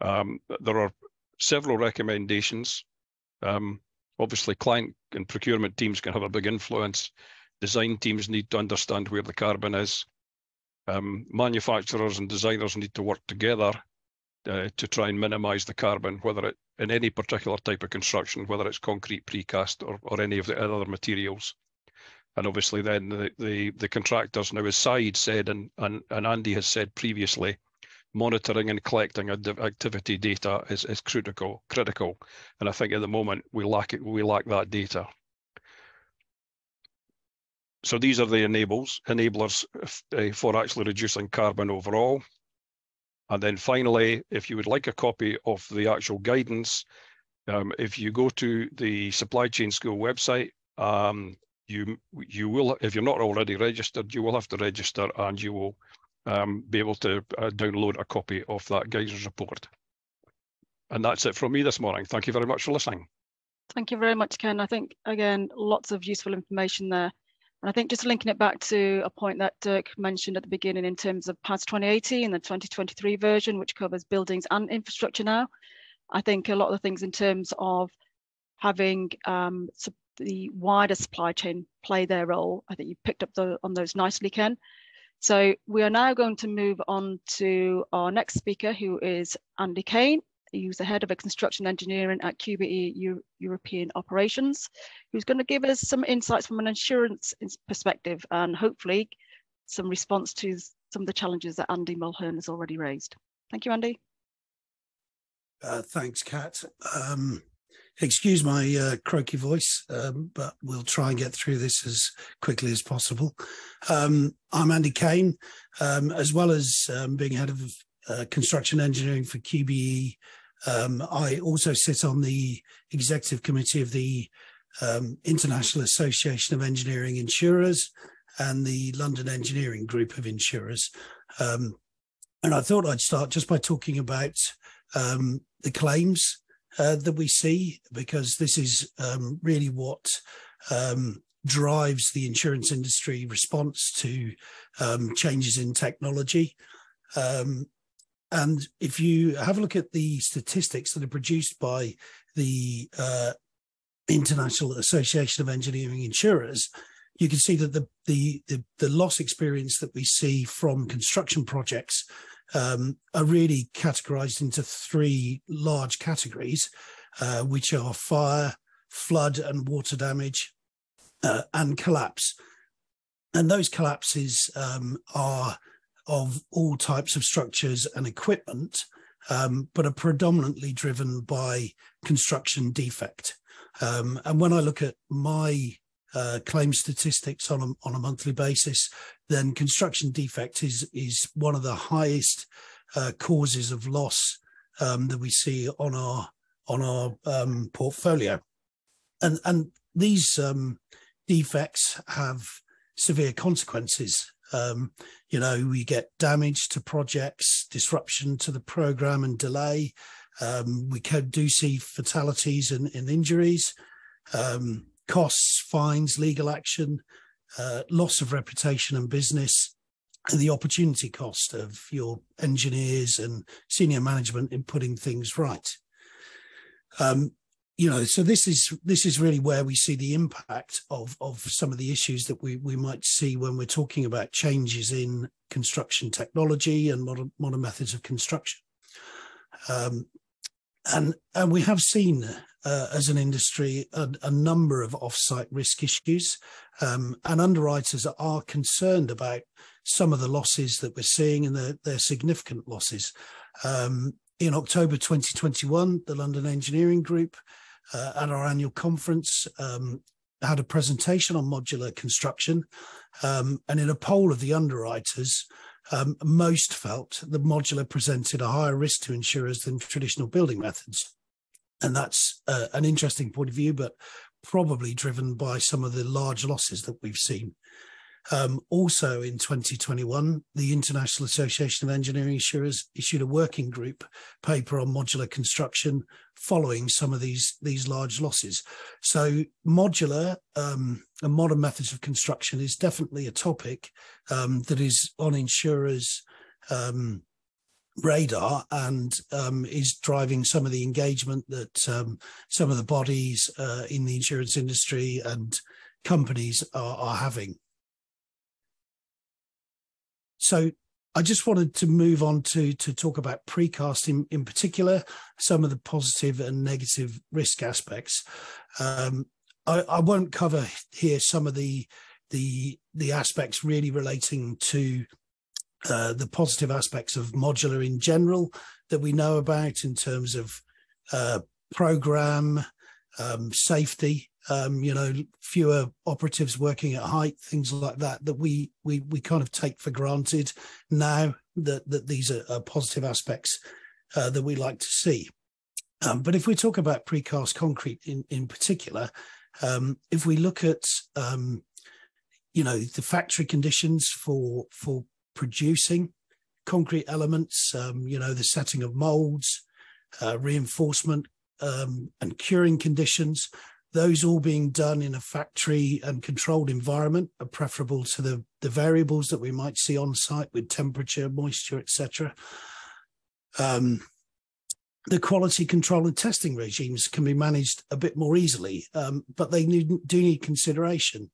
Um, there are several recommendations. Um, obviously, client and procurement teams can have a big influence. Design teams need to understand where the carbon is. Um, manufacturers and designers need to work together uh, to try and minimize the carbon, whether it in any particular type of construction, whether it's concrete precast or, or any of the other materials. And obviously then the, the, the contractors, now as Saeed said and, and, and Andy has said previously, monitoring and collecting activity data is, is critical, critical. And I think at the moment we lack it, we lack that data. So these are the enables, enablers uh, for actually reducing carbon overall. And then finally, if you would like a copy of the actual guidance, um, if you go to the Supply Chain School website, um, you you will, if you're not already registered, you will have to register and you will um, be able to uh, download a copy of that guidance report. And that's it from me this morning. Thank you very much for listening. Thank you very much, Ken. I think, again, lots of useful information there. And I think just linking it back to a point that Dirk mentioned at the beginning in terms of PAS 2080 and the 2023 version, which covers buildings and infrastructure now. I think a lot of the things in terms of having um, the wider supply chain play their role, I think you picked up the, on those nicely, Ken. So we are now going to move on to our next speaker, who is Andy Kane. He's the head of construction engineering at QBE Euro European Operations, who's going to give us some insights from an insurance perspective and hopefully some response to some of the challenges that Andy Mulhern has already raised. Thank you, Andy. Uh, thanks, Kat. Um, excuse my uh, croaky voice, um, but we'll try and get through this as quickly as possible. Um, I'm Andy Kane, um, as well as um, being head of uh, construction engineering for QBE um, I also sit on the executive committee of the um, International Association of Engineering Insurers and the London Engineering Group of Insurers. Um, and I thought I'd start just by talking about um, the claims uh, that we see, because this is um, really what um, drives the insurance industry response to changes in technology. Um, and if you have a look at the statistics that are produced by the uh, International Association of Engineering Insurers, you can see that the, the, the, the loss experience that we see from construction projects um, are really categorized into three large categories, uh, which are fire, flood and water damage, uh, and collapse. And those collapses um, are of all types of structures and equipment, um, but are predominantly driven by construction defect. Um, and when I look at my uh, claim statistics on a, on a monthly basis, then construction defect is is one of the highest uh, causes of loss um, that we see on our on our um, portfolio, and and these um, defects have severe consequences um, you know, we get damage to projects, disruption to the program, and delay. Um, we do see fatalities and, and injuries, um, costs, fines, legal action, uh, loss of reputation and business, and the opportunity cost of your engineers and senior management in putting things right. Um, you know so this is this is really where we see the impact of of some of the issues that we we might see when we're talking about changes in construction technology and modern modern methods of construction. Um, and and we have seen uh, as an industry a, a, number of off-site risk issues. Um, and underwriters are concerned about some of the losses that we're seeing and they're, they're significant losses. Um, in October 2021, the London Engineering Group uh, at our annual conference um, had a presentation on modular construction. Um, and in a poll of the underwriters, um, most felt that modular presented a higher risk to insurers than traditional building methods. and that's uh, an interesting point of view, but probably driven by some of the large losses that we've seen. Um, also in 2021, the International Association of Engineering Insurers issued a working group paper on modular construction following some of these, these large losses. So modular um, and modern methods of construction is definitely a topic um, that is on insurers' um, radar and um, is driving some of the engagement that um, some of the bodies uh, in the insurance industry and companies are, are having. So I just wanted to move on to to talk about precast in, in particular, some of the positive and negative risk aspects. Um, I, I, won't cover here some of the the the aspects really relating to uh, the positive aspects of modular in general that we know about in terms of uh, program, um, safety, um, you know, fewer operatives working at height, things like that, that we we we kind of take for granted now that that these are, are positive aspects uh, that we like to see. Um, but if we talk about precast concrete in in particular, um, if we look at um, you know the factory conditions for for producing concrete elements, um, you know, the setting of molds, uh, reinforcement, um, and curing conditions, those all being done in a factory and controlled environment are preferable to the, the variables that we might see on site with temperature, moisture, etc. Um, the quality control and testing regimes can be managed a bit more easily, um, but they need, do need consideration.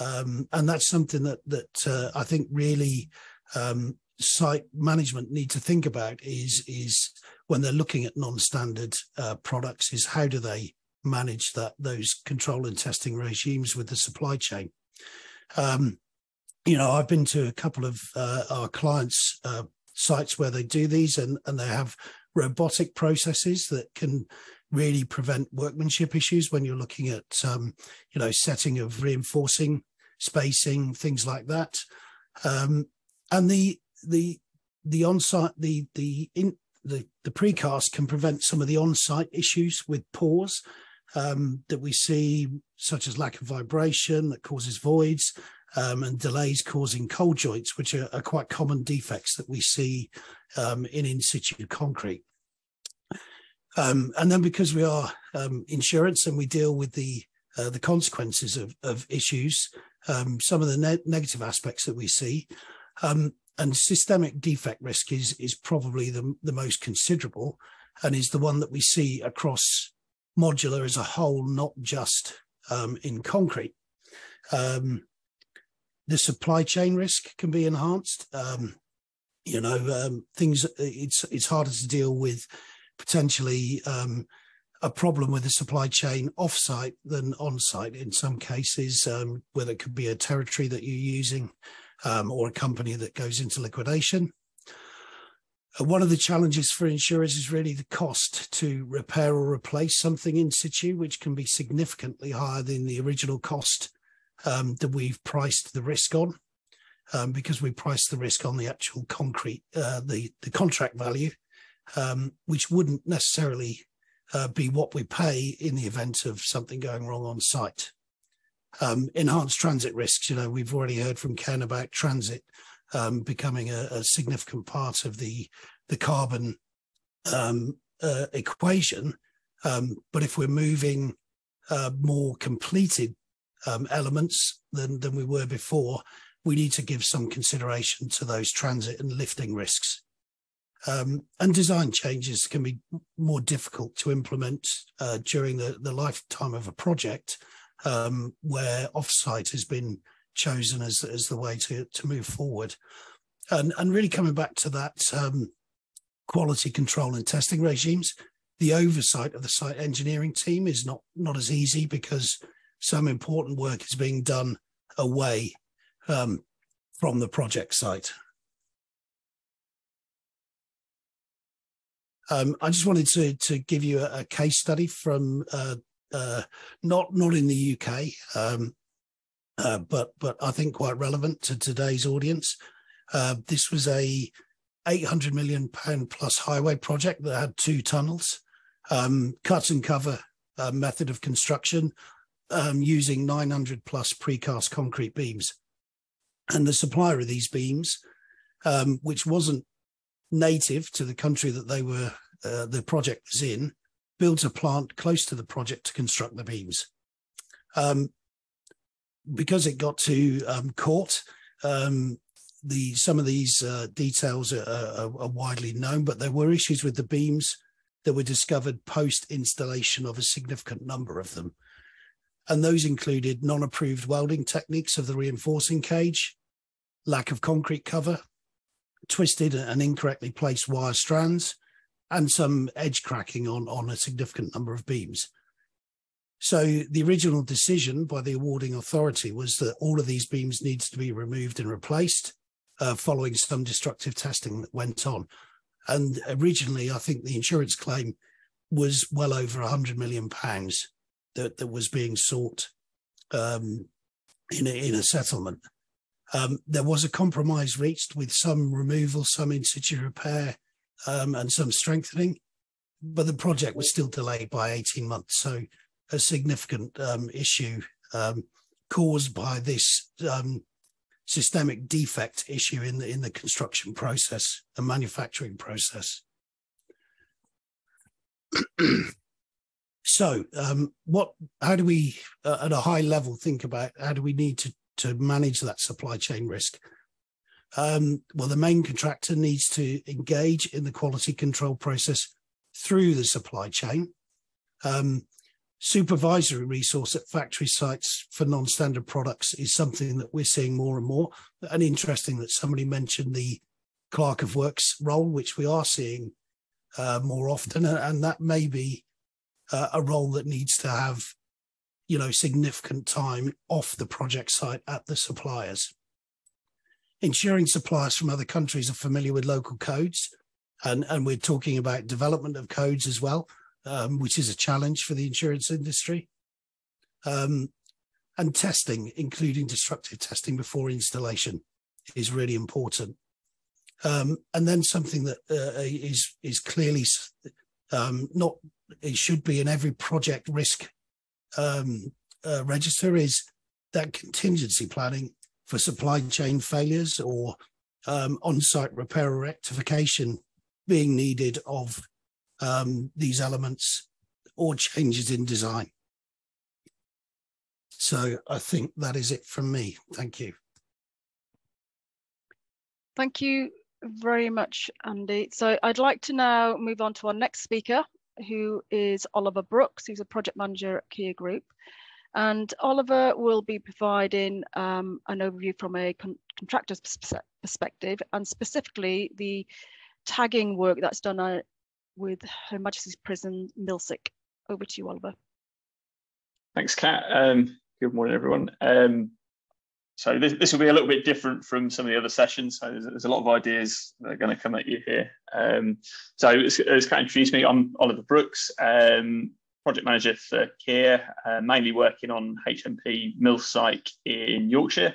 Um, and that's something that that uh, I think really um, site management need to think about is is when they're looking at non-standard uh, products is how do they manage that those control and testing regimes with the supply chain. Um, you know i've been to a couple of uh, our clients uh, sites where they do these and and they have robotic processes that can really prevent workmanship issues when you're looking at um, you know setting of reinforcing spacing things like that. Um, and the the the on-site the the in the the precast can prevent some of the on-site issues with pores um, that we see, such as lack of vibration that causes voids um, and delays causing cold joints, which are, are quite common defects that we see um, in in situ concrete. Um, and then because we are um, insurance and we deal with the uh, the consequences of, of issues, um, some of the ne negative aspects that we see and systemic defect risk is, is probably the, the most considerable and is the one that we see across modular as a whole, not just um, in concrete. Um, the supply chain risk can be enhanced. Um, you know, um, things it's it's harder to deal with potentially um, a problem with the supply chain offsite than on-site in some cases, um, where there could be a territory that you're using or a company that goes into liquidation. Uh, one of the challenges for insurers is really the cost to repair or replace something in situ, which can be significantly higher than the original cost um, that we've priced the risk on, um, because we price the risk on the actual concrete, uh, the the contract value, um, which wouldn't necessarily uh, be what we pay in the event of something going wrong on site um, enhanced transit risks. You know, we've already heard from Ken about transit um, becoming a, a, significant part of the the carbon um, uh, equation. Um, but if we're moving uh, more completed um, elements than than we were before, we need to give some consideration to those transit and lifting risks. Um, and design changes can be more difficult to implement uh, during the, the lifetime of a project um, where offsite has been chosen as, as the way to, to move forward. And, and really coming back to that um, quality control and testing regimes, the oversight of the site engineering team is not, not as easy because some important work is being done away um, from the project site. Um, I just wanted to to give you a, a case study from uh, uh, not not in the UK, um, uh, but but I think quite relevant to today's audience. Uh, this was a 800 million pound plus highway project that had two tunnels. um, cut and cover uh, method of construction um, using 900 plus precast concrete beams. And the supplier of these beams, um, which wasn't native to the country that they were, uh, the project was in, built a plant close to the project to construct the beams. Um, because it got to um, court, um, the some of these uh, details are, are, are, widely known, but there were issues with the beams that were discovered post installation of a significant number of them. And those included non approved welding techniques of the reinforcing cage, lack of concrete cover, twisted and incorrectly placed wire strands, and some edge cracking on, on a significant number of beams. So the original decision by the awarding authority was that all of these beams needs to be removed and replaced uh, following some destructive testing that went on. And originally, I think the insurance claim was well over 100 million pounds that, that was being sought um, in, a, in a settlement. Um, there was a compromise reached with some removal, some in situ repair, um, and some strengthening, but the project was still delayed by 18 months. So a significant um, issue um, caused by this um, systemic defect issue in the in the construction process and manufacturing process. so, um, what? How do we, uh, at a high level, think about how do we need to to manage that supply chain risk? Um, well, the main contractor needs to engage in the quality control process through the supply chain. Um, supervisory resource at factory sites for non-standard products is something that we're seeing more and more. And interesting that somebody mentioned the clerk of works role, which we are seeing uh, more often, and that may be uh, a role that needs to have, you know, significant time off the project site at the suppliers. Ensuring suppliers from other countries are familiar with local codes, and and we're talking about development of codes as well um, which is a challenge for the insurance industry. Um, and testing, including destructive testing before installation, is really important. Um, and then something that uh, is is clearly um, not it should be in every project risk um, uh, register is that contingency planning for supply chain failures or um, on-site repair or rectification being needed of um, these elements or changes in design. So I think that is it from me. Thank you. Thank you very much, Andy. So I'd like to now move on to our next speaker, who is Oliver Brooks, who's a project manager at Kier Group. And Oliver will be providing um, an overview from a con contractor's perspective and specifically the tagging work that's done with Her Majesty's Prison Millsike. Over to you, Oliver. Thanks, Kat. Um, good morning, everyone. Um, so this, this will be a little bit different from some of the other sessions. So there's, there's a lot of ideas that are going to come at you here. Um, so as, as Kat introduced me, I'm Oliver Brooks, um, project manager for Kier, uh, mainly working on HMP Millsike in Yorkshire.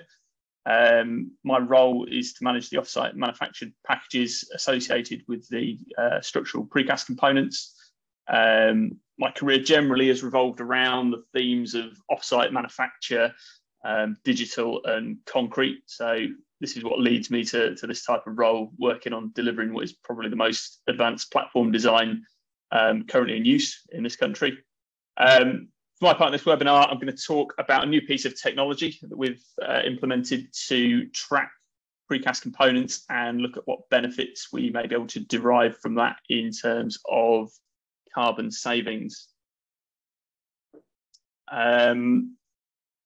Um, my role is to manage the offsite manufactured packages associated with the uh, structural precast components. Um, my career generally has revolved around the themes of offsite manufacture, um, digital and concrete. So this is what leads me to, to this type of role, working on delivering what is probably the most advanced platform design um, currently in use in this country. Um, for my part in this webinar, I'm going to talk about a new piece of technology that we've uh, implemented to track precast components and look at what benefits we may be able to derive from that in terms of carbon savings. Um,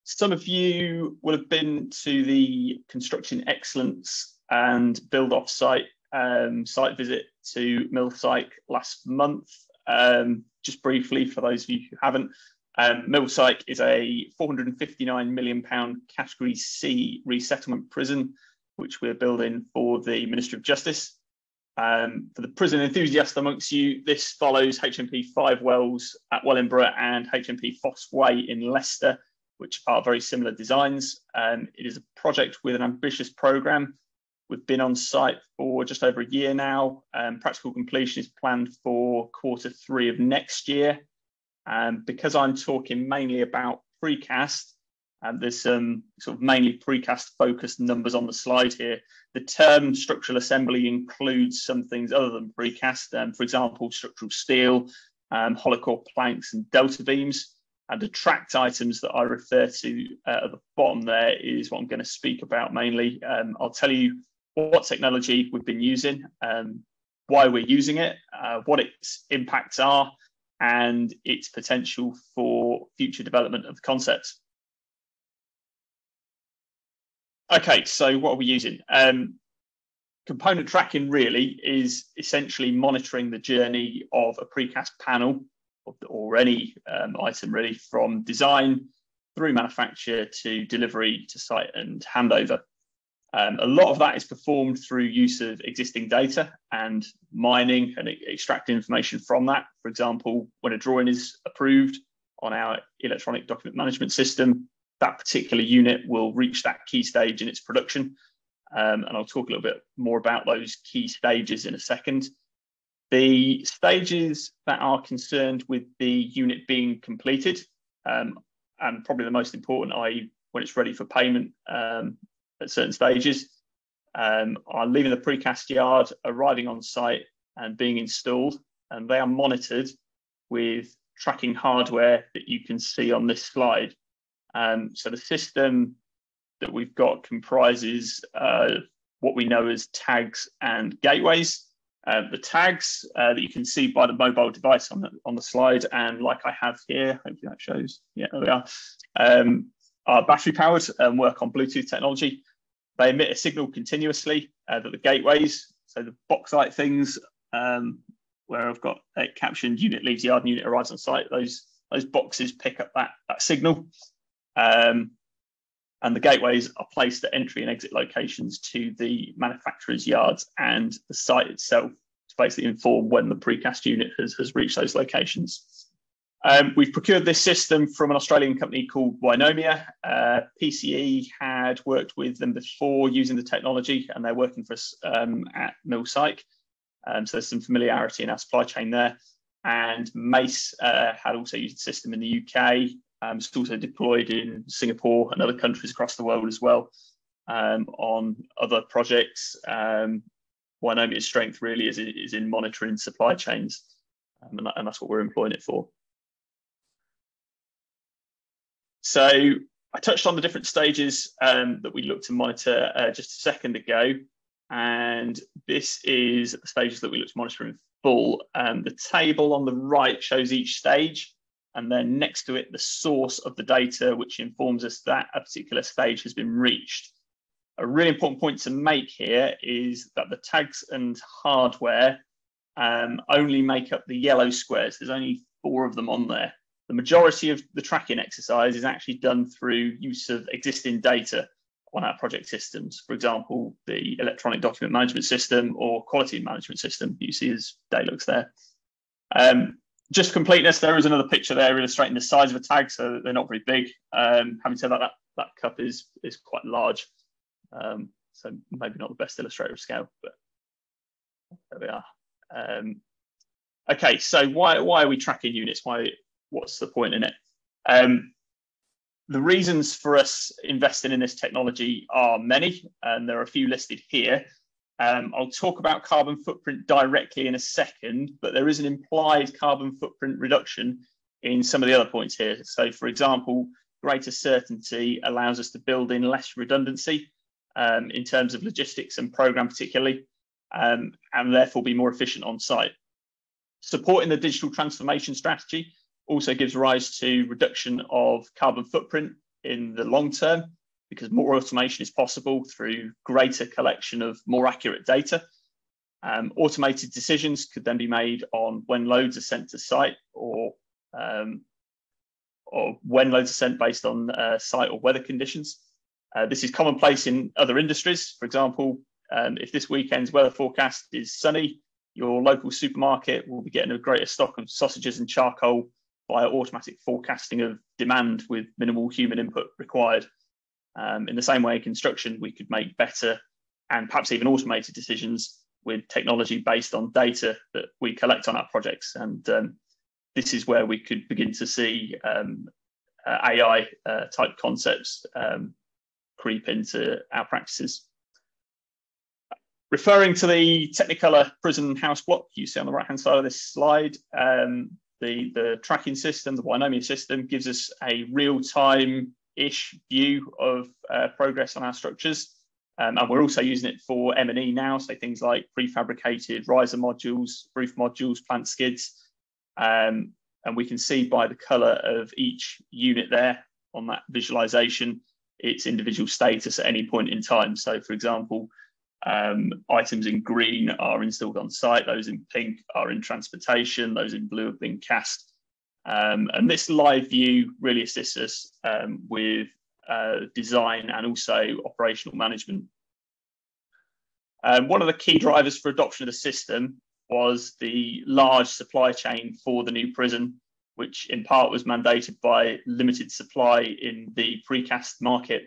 some of you will have been to the Construction Excellence and Build Offsite um, site visit to Millsike last month. Um, just briefly, for those of you who haven't, um, Millsike is a 459 million pound category C resettlement prison, which we're building for the Ministry of Justice. Um, for the prison enthusiasts amongst you, this follows HMP Five Wells at Wellingborough and HMP Fosse Way in Leicester, which are very similar designs. Um, it is a project with an ambitious programme We've been on site for just over a year now. Um, practical completion is planned for quarter three of next year. And because I'm talking mainly about precast, and there's some sort of mainly precast focused numbers on the slide here. The term structural assembly includes some things other than precast. Um, for example, structural steel, um, hollow core planks and delta beams. And the tracked items that I refer to uh, at the bottom there is what I'm going to speak about mainly. Um, I'll tell you what technology we've been using, um, why we're using it, uh, what its impacts are, and its potential for future development of the concept. Okay, so what are we using? Um, component tracking really is essentially monitoring the journey of a precast panel or any um, item really from design through manufacture to delivery to site and handover. Um, a lot of that is performed through use of existing data and mining and extracting information from that. For example, when a drawing is approved on our electronic document management system, that particular unit will reach that key stage in its production. Um, and I'll talk a little bit more about those key stages in a second. The stages that are concerned with the unit being completed, um, and probably the most important, i.e., when it's ready for payment um, at certain stages, um, are leaving the precast yard, arriving on site, and being installed. And they are monitored with tracking hardware that you can see on this slide. Um, so the system that we've got comprises uh, what we know as tags and gateways. Uh, the tags uh, that you can see by the mobile device on the, on the slide, and like I have here, hopefully that shows, yeah, there we are, um, are battery powered and work on Bluetooth technology. They emit a signal continuously uh, that the gateways, so the box-like things um, where I've got a captioned unit leaves yard and unit arrives on site, those, those boxes pick up that, that signal. Um, and the gateways are placed at entry and exit locations to the manufacturer's yards and the site itself to basically inform when the precast unit has, has reached those locations. Um, we've procured this system from an Australian company called Wynomia. Uh, PCE had worked with them before using the technology, and they're working for us um, at Millsike. Um, so there's some familiarity in our supply chain there. And Mace uh, had also used the system in the UK um, it's also deployed in Singapore and other countries across the world as well um, on other projects. Um, Wynomia's strength really is, is in monitoring supply chains, um, and, that's what we're employing it for. So I touched on the different stages um, that we looked to monitor uh, just a second ago, and this is the stages that we look to monitor in full. Um, the table on the right shows each stage and then next to it, the source of the data, which informs us that a particular stage has been reached. A really important point to make here is that the tags and hardware um, only make up the yellow squares. There's only four of them on there. The majority of the tracking exercise is actually done through use of existing data on our project systems. For example, the electronic document management system or quality management system you see as Dalux there. Um, just completeness, there is another picture there illustrating the size of a tag, so they're not very big. Um, having said that, that, that cup is is quite large, um, so maybe not the best illustrator of scale, but there we are. Um, okay, so why why are we tracking units? Why what's the point in it? Um, the reasons for us investing in this technology are many, and there are a few listed here. Um, I'll talk about carbon footprint directly in a second, but there is an implied carbon footprint reduction in some of the other points here. So, for example, greater certainty allows us to build in less redundancy um, in terms of logistics and program, particularly, um, and therefore be more efficient on site. Supporting the digital transformation strategy also gives rise to reduction of carbon footprint in the long term because more automation is possible through greater collection of more accurate data. Um, automated decisions could then be made on when loads are sent to site or, um, or when loads are sent based on uh, site or weather conditions. Uh, this is commonplace in other industries. For example, um, if this weekend's weather forecast is sunny, your local supermarket will be getting a greater stock of sausages and charcoal via automatic forecasting of demand with minimal human input required. Um, in the same way, in construction, we could make better and perhaps even automated decisions with technology based on data that we collect on our projects. And um, this is where we could begin to see um, uh, AI uh, type concepts um, creep into our practices. Referring to the Technicolor prison house block you see on the right hand side of this slide, um, the, the tracking system, the Wynomia system, gives us a real time ish view of uh, progress on our structures. Um, and we're also using it for M&E now, so things like prefabricated riser modules, roof modules, plant skids. Um, and we can see by the colour of each unit there on that visualisation, its individual status at any point in time. So for example, um, items in green are installed on site, those in pink are in transportation, those in blue have been cast. Um, and this live view really assists us um, with uh, design and also operational management. Um, one of the key drivers for adoption of the system was the large supply chain for the new prison, which in part was mandated by limited supply in the precast market.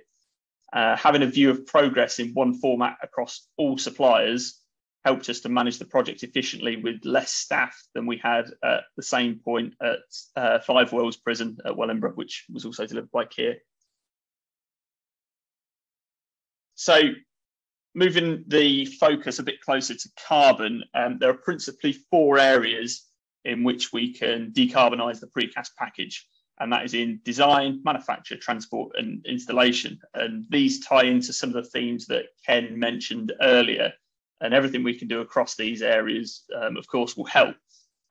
Uh, having a view of progress in one format across all suppliers helped us to manage the project efficiently with less staff than we had at the same point at uh, Five Wells Prison at Wellingborough, which was also delivered by Kier. So moving the focus a bit closer to carbon, um, there are principally four areas in which we can decarbonise the precast package. And that is in design, manufacture, transport, and installation. And these tie into some of the themes that Ken mentioned earlier. And everything we can do across these areas, um, of course, will help.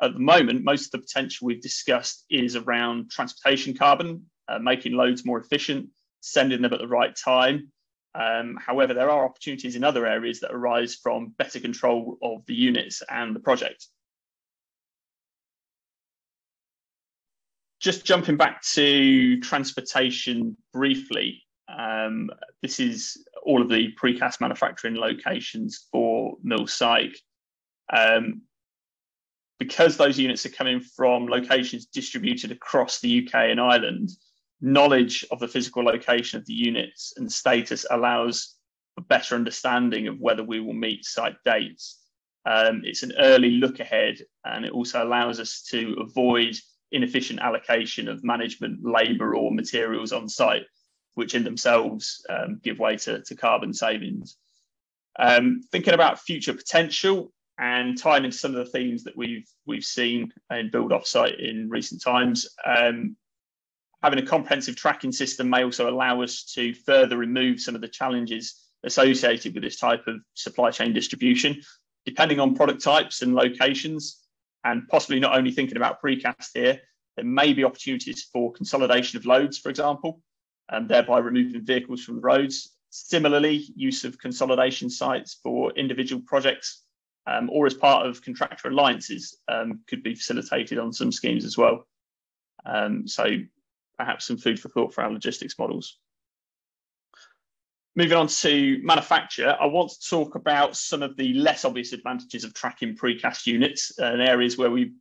At the moment, most of the potential we've discussed is around transportation carbon, uh, making loads more efficient, sending them at the right time, um, however, there are opportunities in other areas that arise from better control of the units and the project. Just jumping back to transportation briefly, um, this is all of the precast manufacturing locations for Millsike. Um, because those units are coming from locations distributed across the UK and Ireland, knowledge of the physical location of the units and status allows a better understanding of whether we will meet site dates. Um, it's an early look ahead and it also allows us to avoid inefficient allocation of management labour or materials on site, which in themselves um, give way to, to carbon savings. Um, thinking about future potential and tying into some of the themes that we've we've seen in build offsite in recent times, um, having a comprehensive tracking system may also allow us to further remove some of the challenges associated with this type of supply chain distribution, depending on product types and locations, and possibly not only thinking about precast here, there may be opportunities for consolidation of loads, for example, and thereby removing vehicles from the roads. Similarly, use of consolidation sites for individual projects um, or as part of contractor alliances um, could be facilitated on some schemes as well. Um, so perhaps some food for thought for our logistics models. Moving on to manufacture, I want to talk about some of the less obvious advantages of tracking precast units and areas where we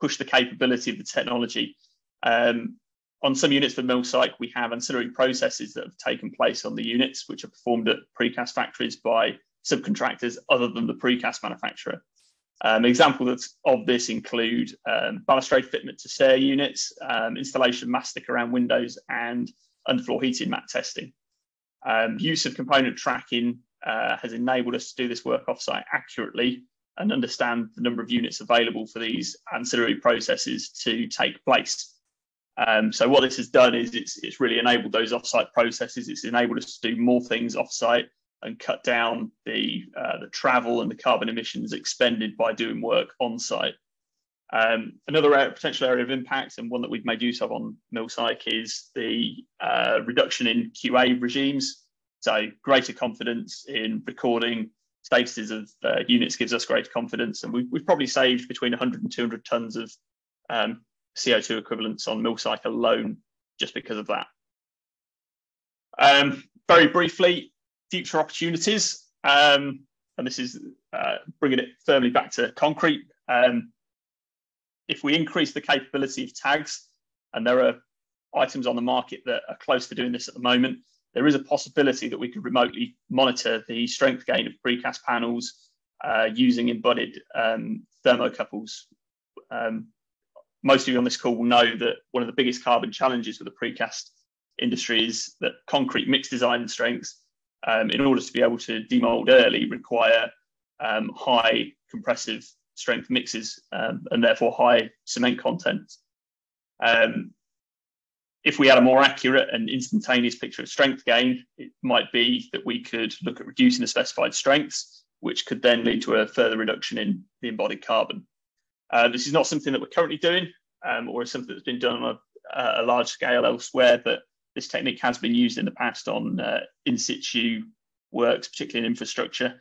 push the capability of the technology. Um, on some units for Millsike, we have ancillary processes that have taken place on the units, which are performed at precast factories by subcontractors other than the precast manufacturer. Um, examples of this include um, balustrade fitment to stair units, um, installation mastic around windows, and underfloor heating mat testing. Um, use of component tracking uh, has enabled us to do this work offsite accurately and understand the number of units available for these ancillary processes to take place. Um, so what this has done is it's, it's really enabled those offsite processes. It's enabled us to do more things offsite and cut down the uh, the travel and the carbon emissions expended by doing work on site. Um, another potential area of impact and one that we've made use of on Millsike is the uh, reduction in QA regimes. So greater confidence in recording statuses of uh, units gives us greater confidence, and we've, we've, probably saved between 100 and 200 tons of um, CO2 equivalents on Millsike alone just because of that. Um, very briefly, future opportunities. Um, and this is uh, bringing it firmly back to concrete. Um, if we increase the capability of tags, and there are items on the market that are close to doing this at the moment, there is a possibility that we could remotely monitor the strength gain of precast panels uh, using embodied um, thermocouples. Um, most of you on this call will know that one of the biggest carbon challenges with the precast industry is that concrete mix design strengths, um, in order to be able to demold early, require um, high compressive strength mixes um, and therefore high cement content. Um, if we had a more accurate and instantaneous picture of strength gain, it might be that we could look at reducing the specified strengths, which could then lead to a further reduction in the embodied carbon. Uh, this is not something that we're currently doing um, or is something that's been done on a, a, large scale elsewhere, but this technique has been used in the past on uh, in situ works, particularly in infrastructure,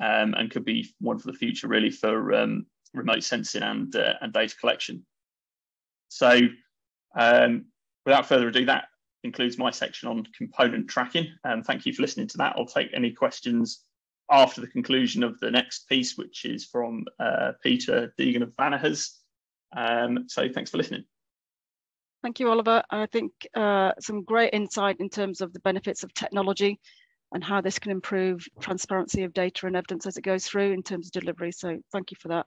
um, and could be one for the future really for um, remote sensing and, uh, and data collection. So um, without further ado, that concludes my section on component tracking. And thank you for listening to that. I'll take any questions after the conclusion of the next piece, which is from uh, Peter Deegan of Banaghers. Um, so thanks for listening. Thank you, Oliver. I think uh, some great insight in terms of the benefits of technology and how this can improve transparency of data and evidence as it goes through in terms of delivery. So thank you for that.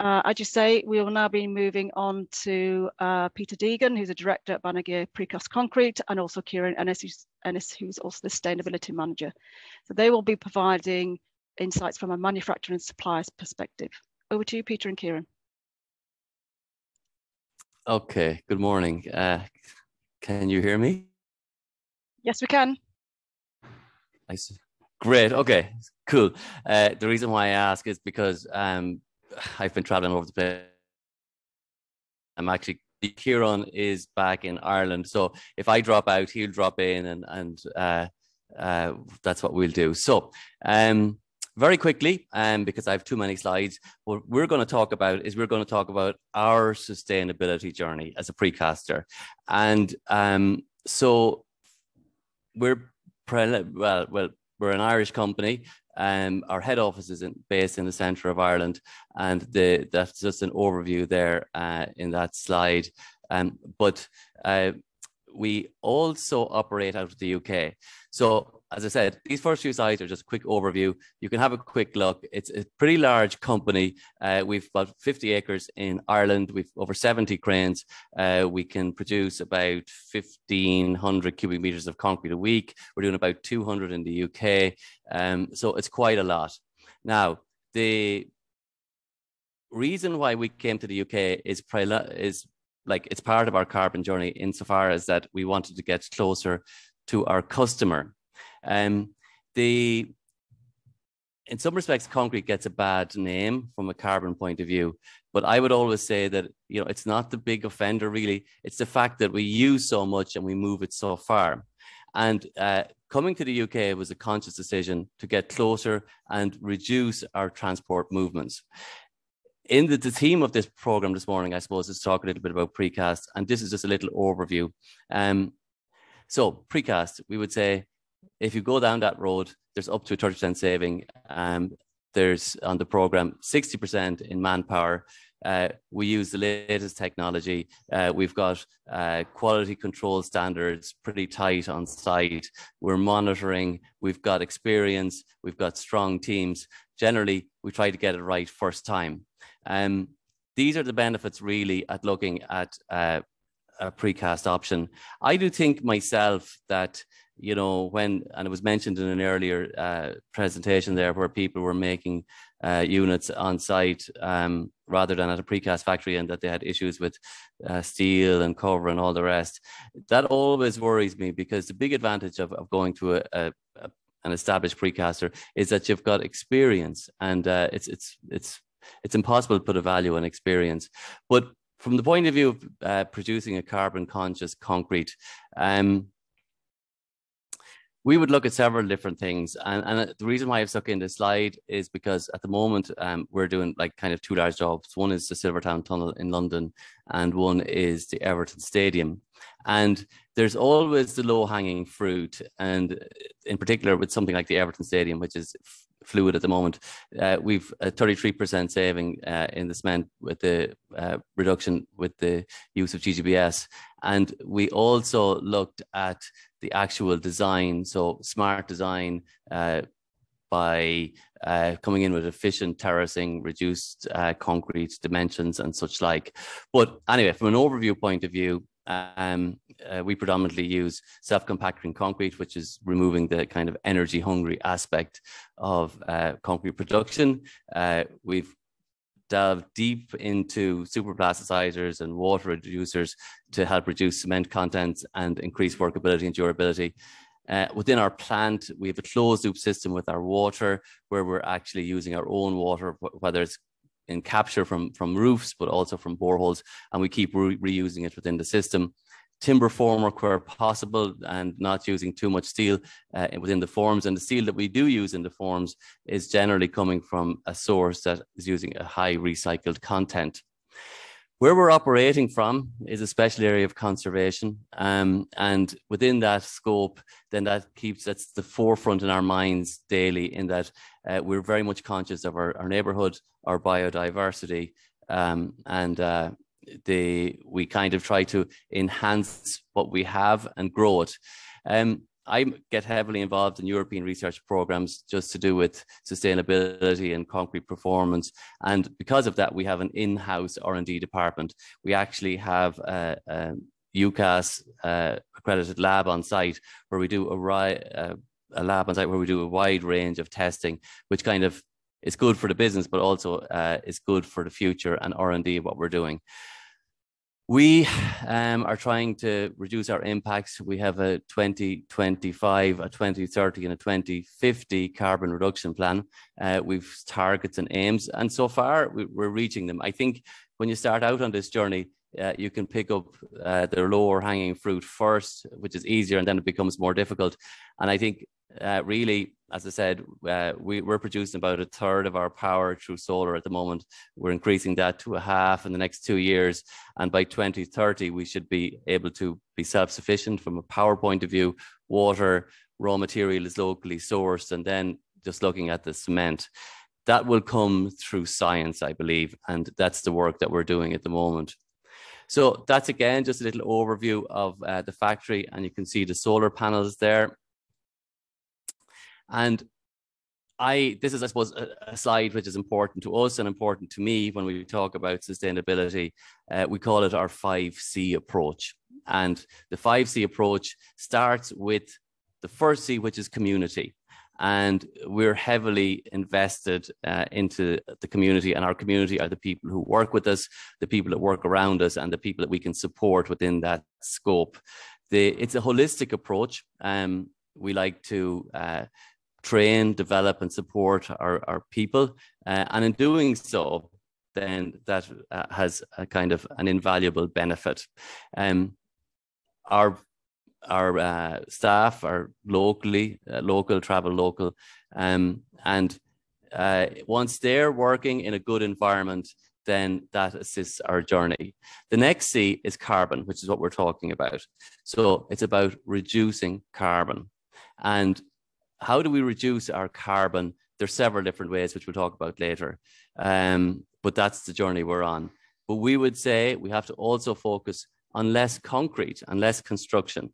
Uh, as you say, we will now be moving on to uh, Peter Deegan, who's a director at Banagher Precast Concrete, and also Kieran Ennis who's, Ennis, who's also the sustainability manager. So they will be providing insights from a manufacturer and supplier's perspective. Over to you, Peter and Kieran. Okay, good morning. Uh, can you hear me? Yes, we can. Nice. Great. Okay, cool. Uh, the reason why I ask is because um, I've been traveling over the place. I'm actually Kieran is back in Ireland, so if I drop out, he'll drop in, and and uh, uh, that's what we'll do. So, um, very quickly, um, because I have too many slides, what we're going to talk about is we're going to talk about our sustainability journey as a precaster, and um, so we're well, well, we're an Irish company. Um, our head office is in, based in the centre of Ireland, and the, that's just an overview there uh, in that slide. Um, but uh, we also operate out of the UK. So as I said, these first few slides are just a quick overview. You can have a quick look. It's a pretty large company. Uh, we've about 50 acres in Ireland. We've over 70 cranes. Uh, we can produce about 1,500 cubic meters of concrete a week. We're doing about 200 in the UK. Um, so it's quite a lot. Now, the reason why we came to the UK is, is like it's part of our carbon journey insofar as that we wanted to get closer to our customer. Um, the in some respects, concrete gets a bad name from a carbon point of view. But I would always say that you know it's not the big offender really. It's the fact that we use so much and we move it so far. And uh, coming to the UK was a conscious decision to get closer and reduce our transport movements. In the, the theme of this program this morning, I suppose, is talk a little bit about precast, and this is just a little overview. Um, so precast, we would say if you go down that road, there's up to a 30% saving. Um, there's on the program 60% in manpower. Uh, we use the latest technology. Uh, we've got uh, quality control standards pretty tight on site. We're monitoring. We've got experience. We've got strong teams. Generally, we try to get it right first time. Um, these are the benefits really at looking at uh, a precast option. I do think myself that you know, when, and it was mentioned in an earlier uh, presentation there where people were making uh, units on site um, rather than at a precast factory and that they had issues with uh, steel and cover and all the rest. That always worries me because the big advantage of, of going to a, a, a an established precaster is that you've got experience and uh, it's, it's, it's, it's impossible to put a value on experience. But from the point of view of uh, producing a carbon conscious concrete, um, we would look at several different things. And, and the reason why I've stuck in this slide is because at the moment um, we're doing like kind of two large jobs. One is the Silvertown Tunnel in London, and one is the Everton Stadium. And there's always the low hanging fruit. And in particular, with something like the Everton Stadium, which is fluid at the moment. Uh, we've a 33% saving uh, in the cement with the uh, reduction with the use of GGBS. And we also looked at the actual design, so smart design uh, by uh, coming in with efficient terracing, reduced uh, concrete dimensions, and such like. But anyway, from an overview point of view, um, uh, we predominantly use self-compacting concrete, which is removing the kind of energy-hungry aspect of uh, concrete production. Uh, we've delved deep into superplasticizers and water reducers to help reduce cement contents and increase workability and durability. Uh, within our plant, we have a closed loop system with our water where we're actually using our own water, whether it's in capture from, from roofs, but also from boreholes, and we keep re reusing it within the system. Timber formwork where possible and not using too much steel uh, within the forms. And the steel that we do use in the forms is generally coming from a source that is using a high recycled content. Where we're operating from is a special area of conservation. Um, and within that scope, then that keeps that's the forefront in our minds daily, in that uh, we're very much conscious of our, our neighborhood, our biodiversity, um, and uh, the, we kind of try to enhance what we have and grow it. Um, I get heavily involved in European research programs just to do with sustainability and concrete performance. And because of that, we have an in-house R&D department. We actually have a, a UKAS uh, accredited lab on site where we do a, uh, a lab on site where we do a wide range of testing, which kind of is good for the business, but also uh, is good for the future and R&D what we're doing. We um, are trying to reduce our impacts. We have a 2025, a 2030, and a 2050 carbon reduction plan. Uh, we've targets and aims, and so far we, are reaching them. I think when you start out on this journey, uh, you can pick up uh, the lower hanging fruit first, which is easier, and then it becomes more difficult. And I think uh, really, as I said, uh, we, we're producing about a third of our power through solar at the moment. We're increasing that to a half in the next two years. And by 2030, we should be able to be self sufficient from a power point of view. Water, raw material is locally sourced. And then just looking at the cement, that will come through science, I believe. And that's the work that we're doing at the moment. So that's again just a little overview of uh, the factory, and you can see the solar panels there. And I this is, I suppose, a, a, slide which is important to us and important to me when we talk about sustainability. Uh, we call it our five C approach, and the five C approach starts with the first C, which is community. And we're heavily invested uh, into the community, and our community are the people who work with us, the people that work around us, and the people that we can support within that scope. The, it's a holistic approach. Um, we like to uh, train, develop, and support our, our people. Uh, and in doing so, then that uh, has a kind of an invaluable benefit. Um, our our uh, staff are locally, uh, local, travel local, um, and uh, once they're working in a good environment, then that assists our journey. The next C is carbon, which is what we're talking about. So it's about reducing carbon. And how do we reduce our carbon? There's several different ways, which we'll talk about later. Um, but that's the journey we're on. But we would say we have to also focus on less concrete and less construction.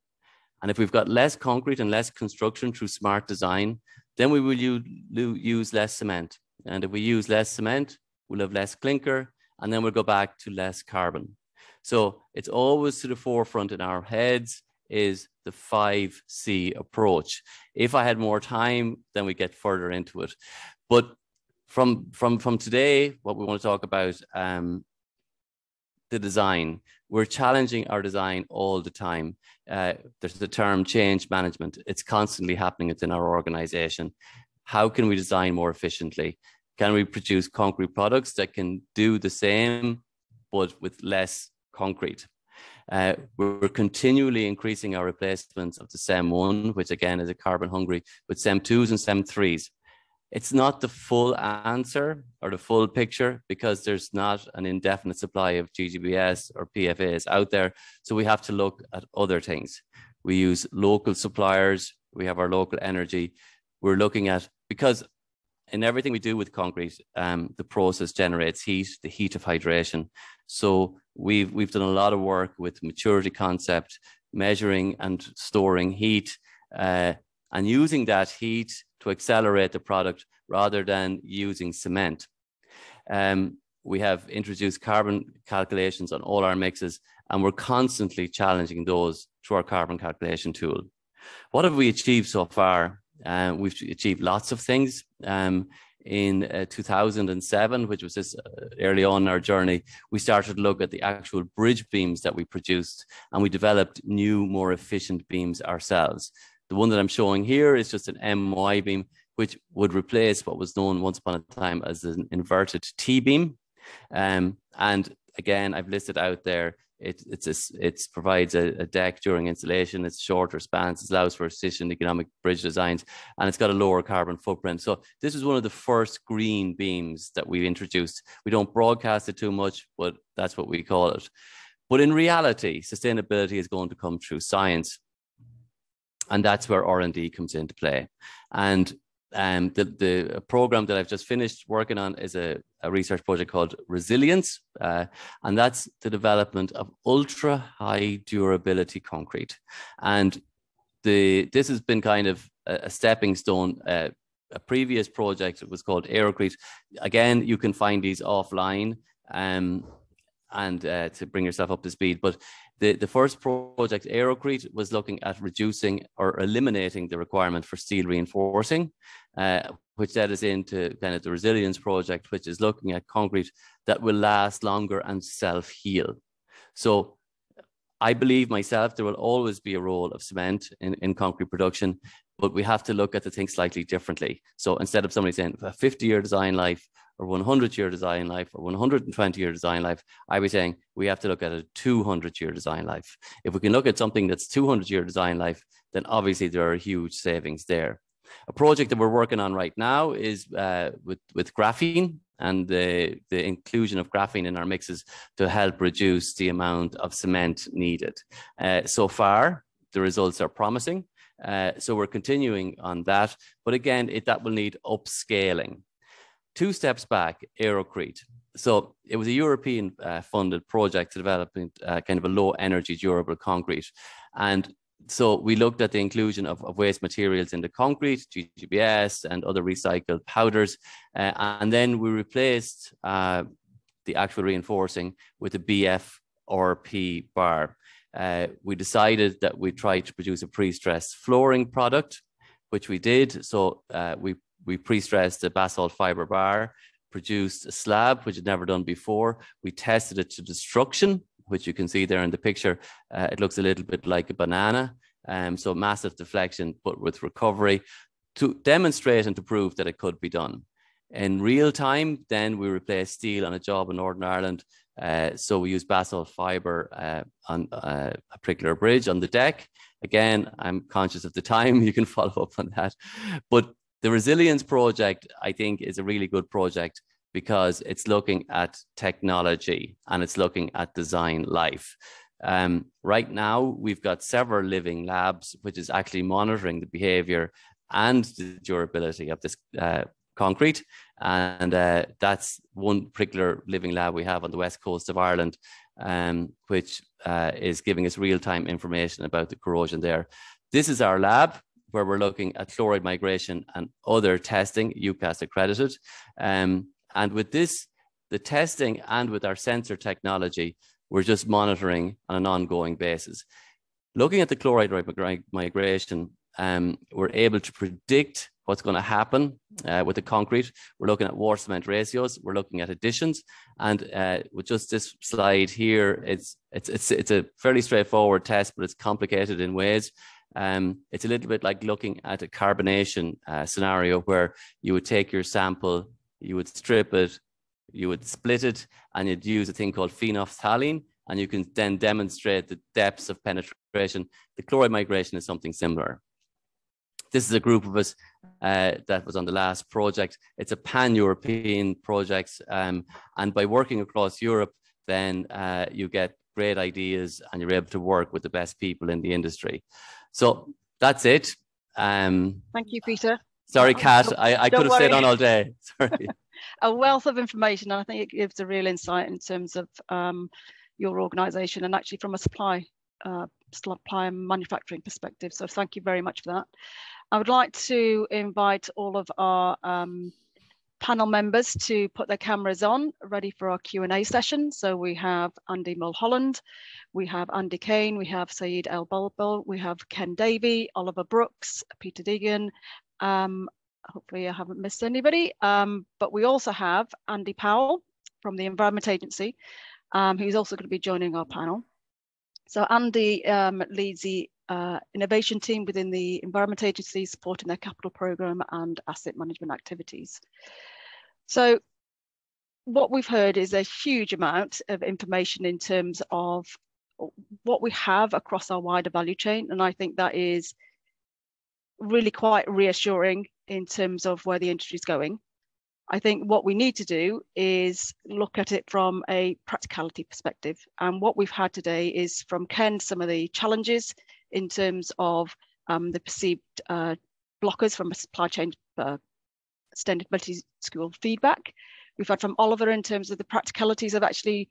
And if we've got less concrete and less construction through smart design, then we will use less cement. And if we use less cement, we'll have less clinker, and then we'll go back to less carbon. So it's always to the forefront in our heads is the 5C approach. If I had more time, then we get further into it. But from from from today, what we want to talk about um, the design. We're challenging our design all the time. Uh, there's the term change management. It's constantly happening within our organization. How can we design more efficiently? Can we produce concrete products that can do the same, but with less concrete? Uh, we're continually increasing our replacements of the CEM1, which again is a carbon hungry, with CEM2s and CEM3s. It's not the full answer or the full picture because there's not an indefinite supply of GGBS or PFAs out there. So we have to look at other things. We use local suppliers, we have our local energy. We're looking at, because in everything we do with concrete, um, the process generates heat, the heat of hydration. So we've we've done a lot of work with maturity concept, measuring and storing heat, uh, and using that heat to accelerate the product rather than using cement. Um, we have introduced carbon calculations on all our mixes, and we're constantly challenging those through our carbon calculation tool. What have we achieved so far? Uh, we've achieved lots of things. Um, in uh, 2007, which was this uh, early on our journey, we started to look at the actual bridge beams that we produced and we developed new, more efficient beams ourselves. The one that I'm showing here is just an MY beam, which would replace what was known once upon a time as an inverted T beam. Um, and again, I've listed out there it it's a, provides a, a, deck during installation. It's shorter spans. It allows for efficient economic bridge designs, and it's got a lower carbon footprint. So this is one of the first green beams that we introduced. We don't broadcast it too much, but that's what we call it. But in reality, sustainability is going to come through science, and that's where R and D comes into play. And um, the, the program that I've just finished working on is a, a research project called ReSHEALience, uh, and that's the development of ultra high durability concrete. And the this has been kind of a, a stepping stone. Uh, a previous project it was called Aerocrete. Again, you can find these offline. Um, and uh, to bring yourself up to speed. But the, the first project, Aerocrete, was looking at reducing or eliminating the requirement for steel reinforcing, uh, which led us into kind of the ReSHEALience project, which is looking at concrete that will last longer and self heal. So I believe myself there will always be a role of cement in, in concrete production, but we have to look at the thing slightly differently. So instead of somebody saying a 50 year design life, or 100 year design life or 120 year design life, I'd be saying we have to look at a 200 year design life. If we can look at something that's 200 year design life, then obviously there are huge savings there. A project that we're working on right now is uh, with, with graphene and the, the inclusion of graphene in our mixes to help reduce the amount of cement needed. Uh, so far, the results are promising. Uh, so we're continuing on that. But again, it, that will need upscaling two steps back, Aerocrete. So it was a European uh, funded project to develop uh, kind of a low energy durable concrete. And so we looked at the inclusion of, of waste materials in the concrete, GGBS and other recycled powders. Uh, and then we replaced uh, the actual reinforcing with a BFRP bar. Uh, we decided that we tried to produce a pre-stressed flooring product, which we did. So uh, we we pre-stressed the basalt fiber bar, produced a slab, which had never done before. We tested it to destruction, which you can see there in the picture. Uh, it looks a little bit like a banana. Um, so massive deflection, but with recovery to demonstrate and to prove that it could be done. In real time, then we replaced steel on a job in Northern Ireland. Uh, so we use basalt fiber uh, on uh, a particular bridge on the deck. Again, I'm conscious of the time. You can follow up on that. But the ReSHEALience project, I think, is a really good project because it's looking at technology and it's looking at design life. Um, right now, we've got several living labs, which is actually monitoring the behavior and the durability of this uh, concrete. And uh, that's one particular living lab we have on the west coast of Ireland, um, which uh, is giving us real time information about the corrosion there. This is our lab where we're looking at chloride migration and other testing, UKAS accredited. Um, and with this, the testing and with our sensor technology, we're just monitoring on an ongoing basis. Looking at the chloride migration, um, we're able to predict what's going to happen uh, with the concrete. We're looking at water cement ratios. We're looking at additions, and uh, with just this slide here, it's it's it's it's a fairly straightforward test, but it's complicated in ways. Um, it's a little bit like looking at a carbonation uh, scenario where you would take your sample, you would strip it, you would split it, and you'd use a thing called phenolphthalein, and you can then demonstrate the depths of penetration. The chloride migration is something similar. This is a group of us uh, that was on the last project. It's a pan-European project, um, and by working across Europe, then uh, you get great ideas and you're able to work with the best people in the industry. So that's it. Um, Thank you, Peter. Sorry, Kat, I, I could have stayed on all day. Sorry. a wealth of information and I think it gives a real insight in terms of um, your organization and actually from a supply uh, supply and manufacturing perspective. So thank you very much for that. I would like to invite all of our um, panel members to put their cameras on, ready for our Q&A session. So we have Andy Mulholland, we have Andy Kane, we have Saeed El Bulbul, we have Ken Davey, Oliver Brooks, Peter Deegan, um, hopefully I haven't missed anybody, um, but we also have Andy Powell from the Environment Agency, um, who's also going to be joining our panel. So Andy um, leads the uh, innovation team within the Environment Agency, supporting their capital program and asset management activities. So what we've heard is a huge amount of information in terms of what we have across our wider value chain. And I think that is really quite reassuring in terms of where the industry is going. I think what we need to do is look at it from a practicality perspective. And what we've had today is from Ken some of the challenges in terms of um, the perceived uh, blockers from a supply chain uh, multi-school feedback. We've had from Oliver in terms of the practicalities of actually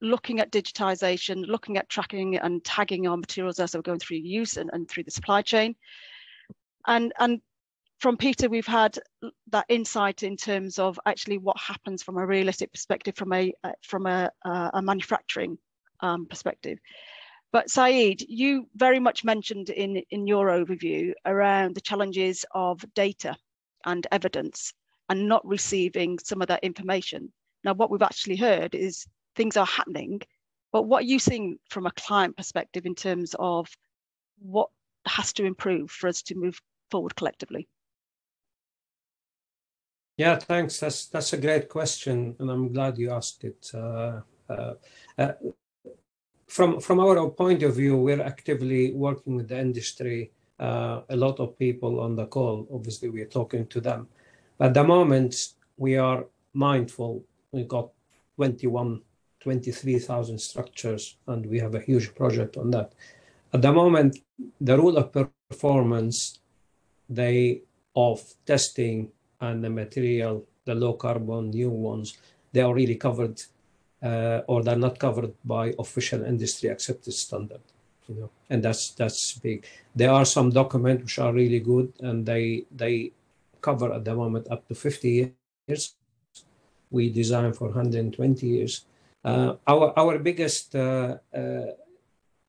looking at digitization, looking at tracking and tagging our materials as they're going through use and, and through the supply chain. And, and from Peter, we've had that insight in terms of actually what happens from a realistic perspective, from a uh, from a, uh, a manufacturing um, perspective. But Saeed, you very much mentioned in in your overview around the challenges of data and evidence and not receiving some of that information. Now, what we've actually heard is things are happening, but what are you seeing from a client perspective in terms of what has to improve for us to move forward collectively? Yeah, thanks. That's that's a great question, and I'm glad you asked it. Uh, uh, uh, from from our point of view, we're actively working with the industry. Uh, a lot of people on the call. Obviously, we're talking to them. At the moment, we are mindful. We've got 21, 23,000 structures, and we have a huge project on that. At the moment, the rule of performance, they of testing and the material, the low carbon new ones, they are really covered uh, or they're not covered by official industry accepted standard. You know, and that's that's big. There are some documents which are really good and they they cover at the moment up to 50 years. We design for 120 years. Uh, our our biggest uh, uh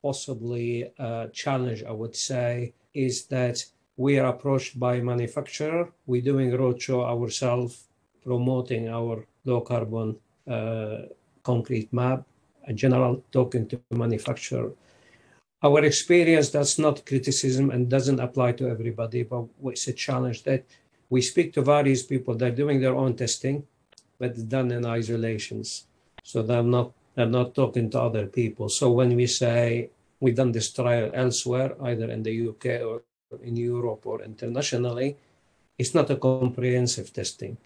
possibly uh, challenge, I would say, is that we are approached by manufacturer. We're doing roadshow ourselves, promoting our low carbon uh, concrete map, in general, talking to manufacturer. Our experience, that's not criticism and doesn't apply to everybody, but it's a challenge that we speak to various people. They're doing their own testing, but done in isolations. So they're not they're not talking to other people. So when we say we've done this trial elsewhere, either in the UK or in Europe or internationally, it's not a comprehensive testing.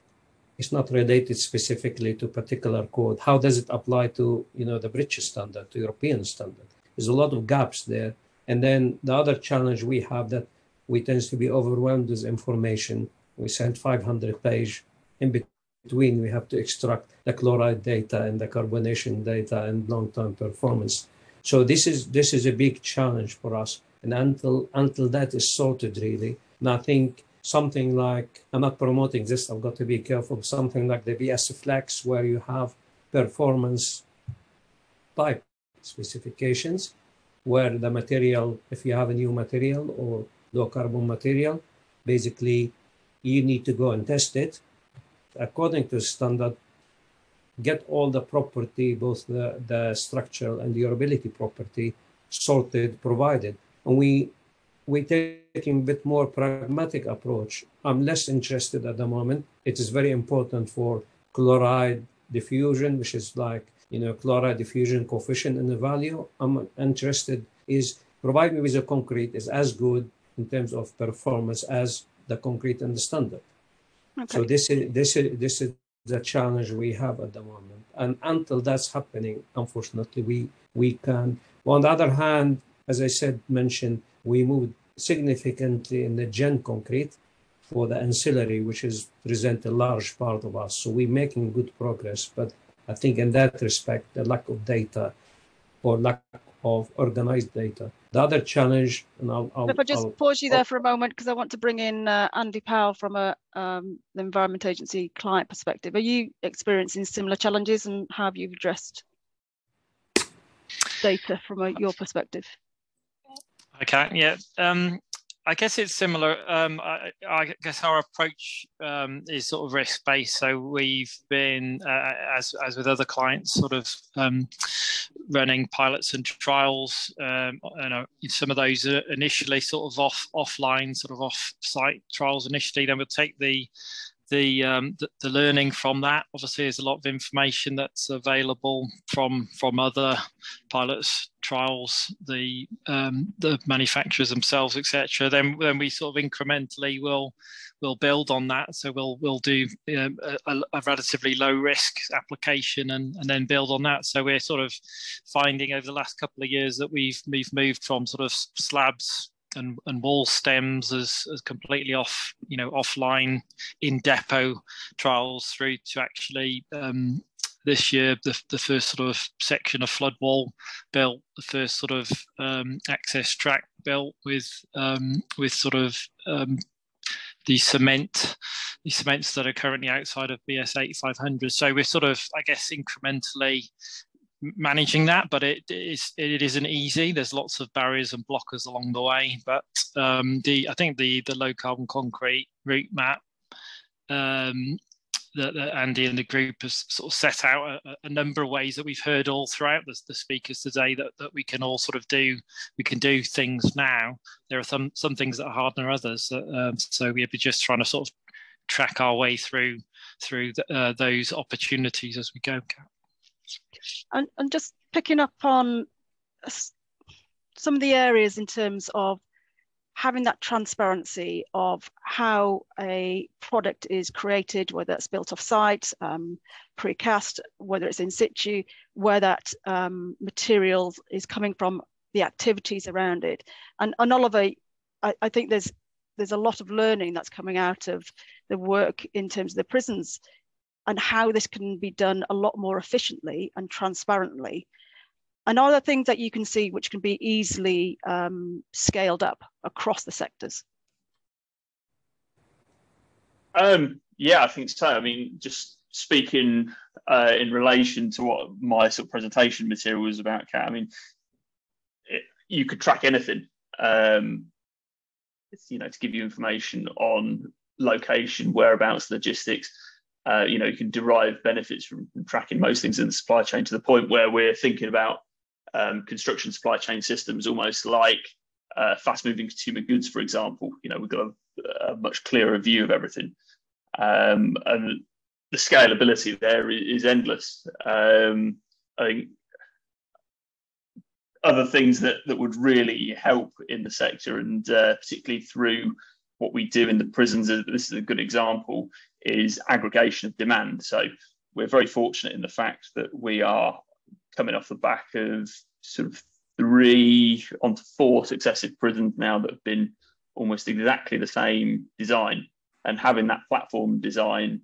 It's not related specifically to particular code. How does it apply to you know the British standard, to European standard? There's a lot of gaps there. And then the other challenge we have that we tend to be overwhelmed with information. We send 500 page in between. We have to extract the chloride data and the carbonation data and long-term performance. So this is this is a big challenge for us. And until until that is sorted, really, and I think something like I'm not promoting this. I've got to be careful. Something like the BS Flex, where you have performance type specifications, where the material, if you have a new material or low carbon material, basically you need to go and test it according to standard get all the property, both the, the structural and durability property sorted, provided and we we taking a bit more pragmatic approach. I'm less interested at the moment. It is very important for chloride diffusion, which is like you know chloride diffusion coefficient in the value. I'm interested is provide me with a concrete is as good in terms of performance as the concrete and the standard. Okay. So this is this is this is the challenge we have at the moment. And until that's happening, unfortunately, we we can. On the other hand, as I said, mentioned, we moved significantly in the gen concrete. for the ancillary, which is present a large part of us. So we're making good progress, but I think in that respect, the lack of data or lack of organized data. The other challenge, and I'll, I'll if I just I'll, pause you there for a moment because I want to bring in uh, Andy Powell from a um, the Environment Agency client perspective. Are you experiencing similar challenges, and how have you addressed data from a, your perspective? Okay, yeah. Um, I guess it's similar. Um, I, I, guess our approach um, is sort of risk based. So we've been, uh, as as with other clients, sort of um, running pilots and trials. Um, and uh, some of those are initially sort of off offline, sort of off site trials initially. Then we'll take the the, um, the, the learning from that. Obviously, there's a lot of information that's available from from other pilots, trials, the um, the manufacturers themselves, etc. Then then we sort of incrementally will will build on that. So we'll we'll do um, a, a, relatively low risk application and and then build on that. So we're sort of finding over the last couple of years that we've we've moved from sort of slabs and, and wall stems as, as completely off, you know, offline in depot trials through to actually um, this year the, the first sort of section of flood wall built, the first sort of um, access track built with um, with sort of um, the cement, the cements that are currently outside of BS 8500. So we're sort of, I guess, incrementally managing that, but it is it isn't easy. There's lots of barriers and blockers along the way. But um, the I think the the low carbon concrete route map um, that, that, Andy and the group has sort of set out a, a, number of ways that we've heard all throughout the, the speakers today that, that we can all sort of do. We can do things now. There are some some things that are harder than others. Um, so we're just trying to sort of track our way through through the, uh, those opportunities as we go. And, and just picking up on some of the areas in terms of having that transparency of how a product is created, whether it's built off site, um, precast, whether it's in situ, where that um, material is coming from, the activities around it. And, and Oliver, I, I think there's there's a lot of learning that's coming out of the work in terms of the prisons and how this can be done a lot more efficiently and transparently. And are there things that you can see which can be easily um, scaled up across the sectors? Um, yeah, I think so. I mean, just speaking uh, in relation to what my sort of presentation material was about, Kat, I mean, it, you could track anything. Um, you know, to give you information on location, whereabouts, logistics uh, you know, you can derive benefits from, tracking most things in the supply chain to the point where we're thinking about um, construction supply chain systems almost like uh, fast moving consumer goods, for example. You know, we've got a, a much clearer view of everything. Um, and the scalability there is, endless. Um, I think other things that, that would really help in the sector and uh, particularly through what we do in the prisons, this is a good example, is aggregation of demand. So we're very fortunate in the fact that we are coming off the back of sort of three onto four successive prisons now that have been almost exactly the same design and having that platform design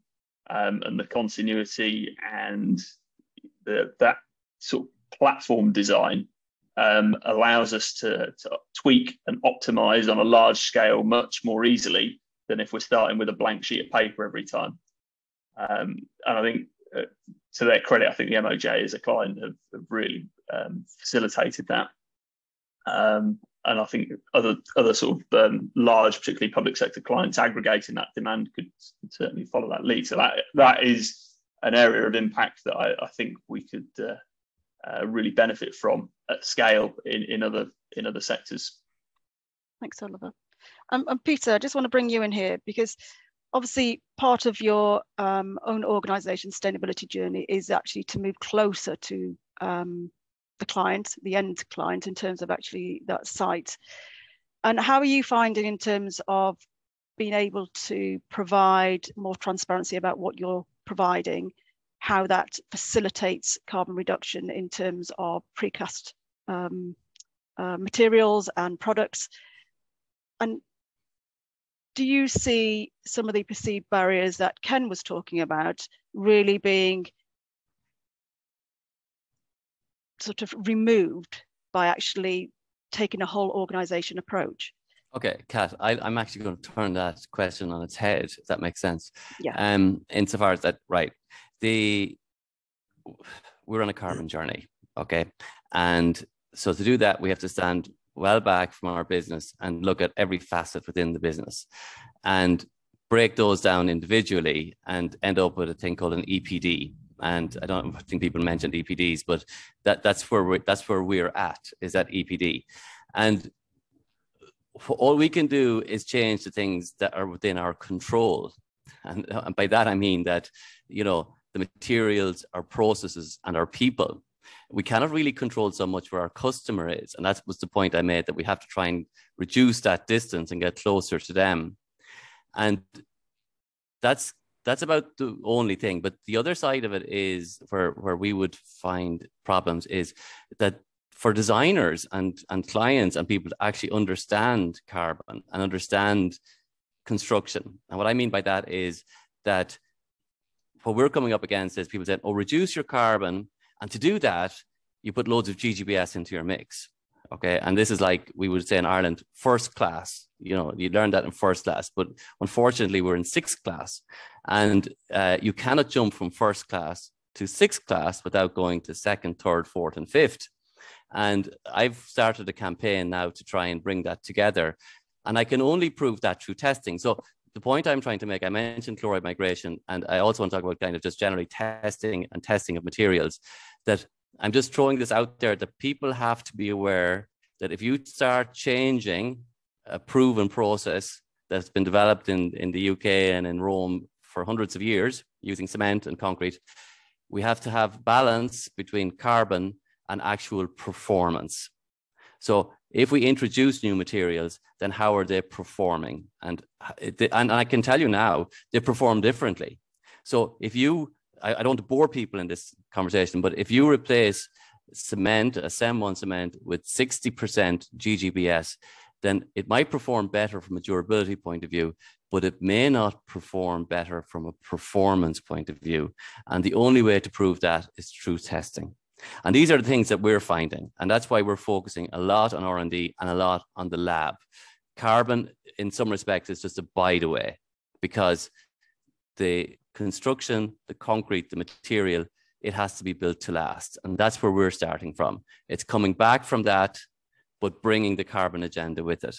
um, and the continuity and the, that sort of platform design um, allows us to, to tweak and optimize on a large scale much more easily than if we're starting with a blank sheet of paper every time. Um, and I think uh, to their credit, I think the MOJ as a client have, have really um, facilitated that. Um, and I think other other sort of um, large, particularly public sector clients aggregating that demand could, certainly follow that lead. So that that is an area of impact that I, I think we could uh, uh, really benefit from at scale in, in other in other sectors. Thanks, Oliver. Um, and Peter, I just want to bring you in here because obviously part of your um, own organisation sustainability journey is actually to move closer to um, the client, the end client, in terms of actually that site. And how are you finding in terms of being able to provide more transparency about what you're providing, how that facilitates carbon reduction in terms of precast um, uh, materials and products, and do you see some of the perceived barriers that Ken was talking about really being sort of removed by actually taking a whole organization approach? Okay, Kat, I, am actually going to turn that question on its head, if that makes sense. Yeah. Um, insofar as that, right, the we're on a carbon journey, okay, and so to do that, we have to stand well back from our business and look at every facet within the business, and break those down individually and end up with a thing called an EPD. And I don't think people mentioned EPDs, but that, that's where we're, that's where we're at is that EPD. And all we can do is change the things that are within our control. And, and by that, I mean that, you know, the materials, our processes, and our people. We cannot really control so much where our customer is. And that was the point I made that we have to try and reduce that distance and get closer to them. And that's that's about the only thing. But the other side of it is where where we would find problems is that for designers and, and clients and people to actually understand carbon and understand construction. And what I mean by that is that what we're coming up against is people saying, oh, reduce your carbon. And to do that, you put loads of GGBS into your mix. Okay. And this is like we would say in Ireland, first class. You know, you learn that in first class. But unfortunately, we're in sixth class. And uh, you cannot jump from first class to sixth class without going to second, third, fourth, and fifth. And I've started a campaign now to try and bring that together. And I can only prove that through testing. So the point I'm trying to make, I mentioned chloride migration, and I also want to talk about kind of just generally testing and testing of materials. That I'm just throwing this out there that people have to be aware that if you start changing a proven process that's been developed in, in the UK and in Rome for hundreds of years using cement and concrete, we have to have balance between carbon and actual performance. So if we introduce new materials, then how are they performing? And, and I can tell you now, they perform differently. So if you, I, I don't bore people in this conversation, but if you replace cement, a CEM1 cement with 60% GGBS, then it might perform better from a durability point of view, but it may not perform better from a performance point of view. And the only way to prove that is through testing. And these are the things that we're finding. And that's why we're focusing a lot on R&D and a lot on the lab. Carbon, in some respects, is just a by the way, because the construction, the concrete, the material, it has to be built to last. And that's where we're starting from. It's coming back from that, but bringing the carbon agenda with it.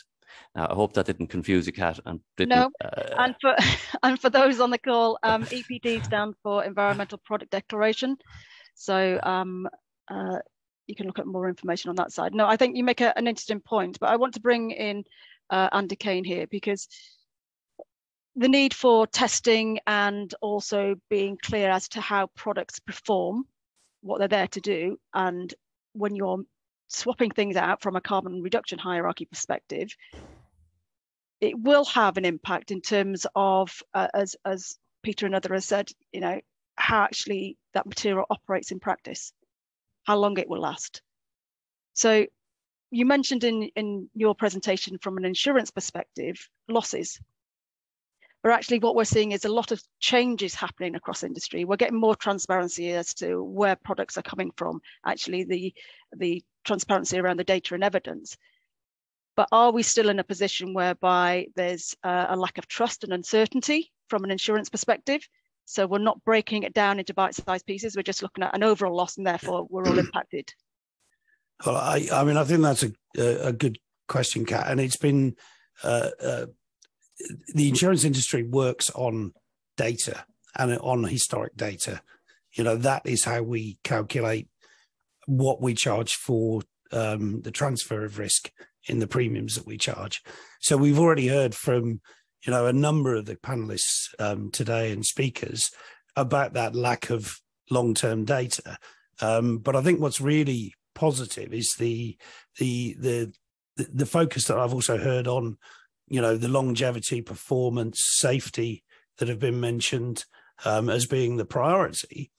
Now, I hope that didn't confuse you, Kat. And no, uh, and for and for those on the call, um, EPD stands for Environmental Product Declaration. So um, uh, you can look at more information on that side. No, I think you make a, an interesting point, but I want to bring in uh, Andy Kane here because the need for testing and also being clear as to how products perform, what they're there to do, and when you're swapping things out from a carbon reduction hierarchy perspective, it will have an impact in terms of, uh, as, as Peter and other has said, you know, how actually that material operates in practice, how long it will last. So you mentioned in, in your presentation from an insurance perspective, losses. But actually what we're seeing is a lot of changes happening across industry. We're getting more transparency as to where products are coming from, actually the, the transparency around the data and evidence. But are we still in a position whereby there's uh, a lack of trust and uncertainty from an insurance perspective? So we're not breaking it down into bite-sized pieces. We're just looking at an overall loss, and therefore we're all impacted. Well, I, I mean, I think that's a, a good question, Kat, and it's been uh, uh, the insurance industry works on data and on historic data. You know, that is how we calculate what we charge for um, the transfer of risk in the premiums that we charge. So we've already heard from you know, a number of the panelists um, today and speakers about that lack of long-term data. Um, but I think what's really positive is the the the the focus that I've also heard on, you know, the longevity, performance, safety that have been mentioned um, as being the priority.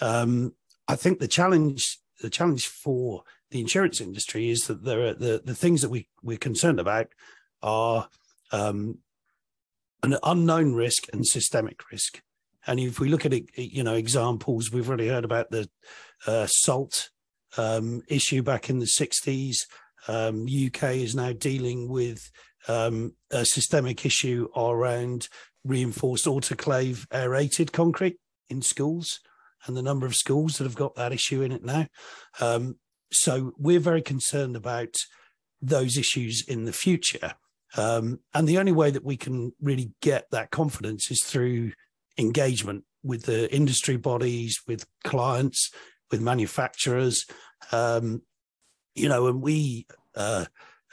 Um, I think the challenge the challenge for the insurance industry is that there are the the things that we we're concerned about are um, an unknown risk and systemic risk. And if we look at you know examples, we've already heard about the uh, salt um, issue back in the 60s. Um, UK is now dealing with um, a systemic issue around reinforced autoclave aerated concrete in schools and the number of schools that have got that issue in it now. Um, so we're very concerned about those issues in the future. Um, and the only way that we can really get that confidence is through engagement with the industry bodies, with clients, with manufacturers. Um, you know, and we uh,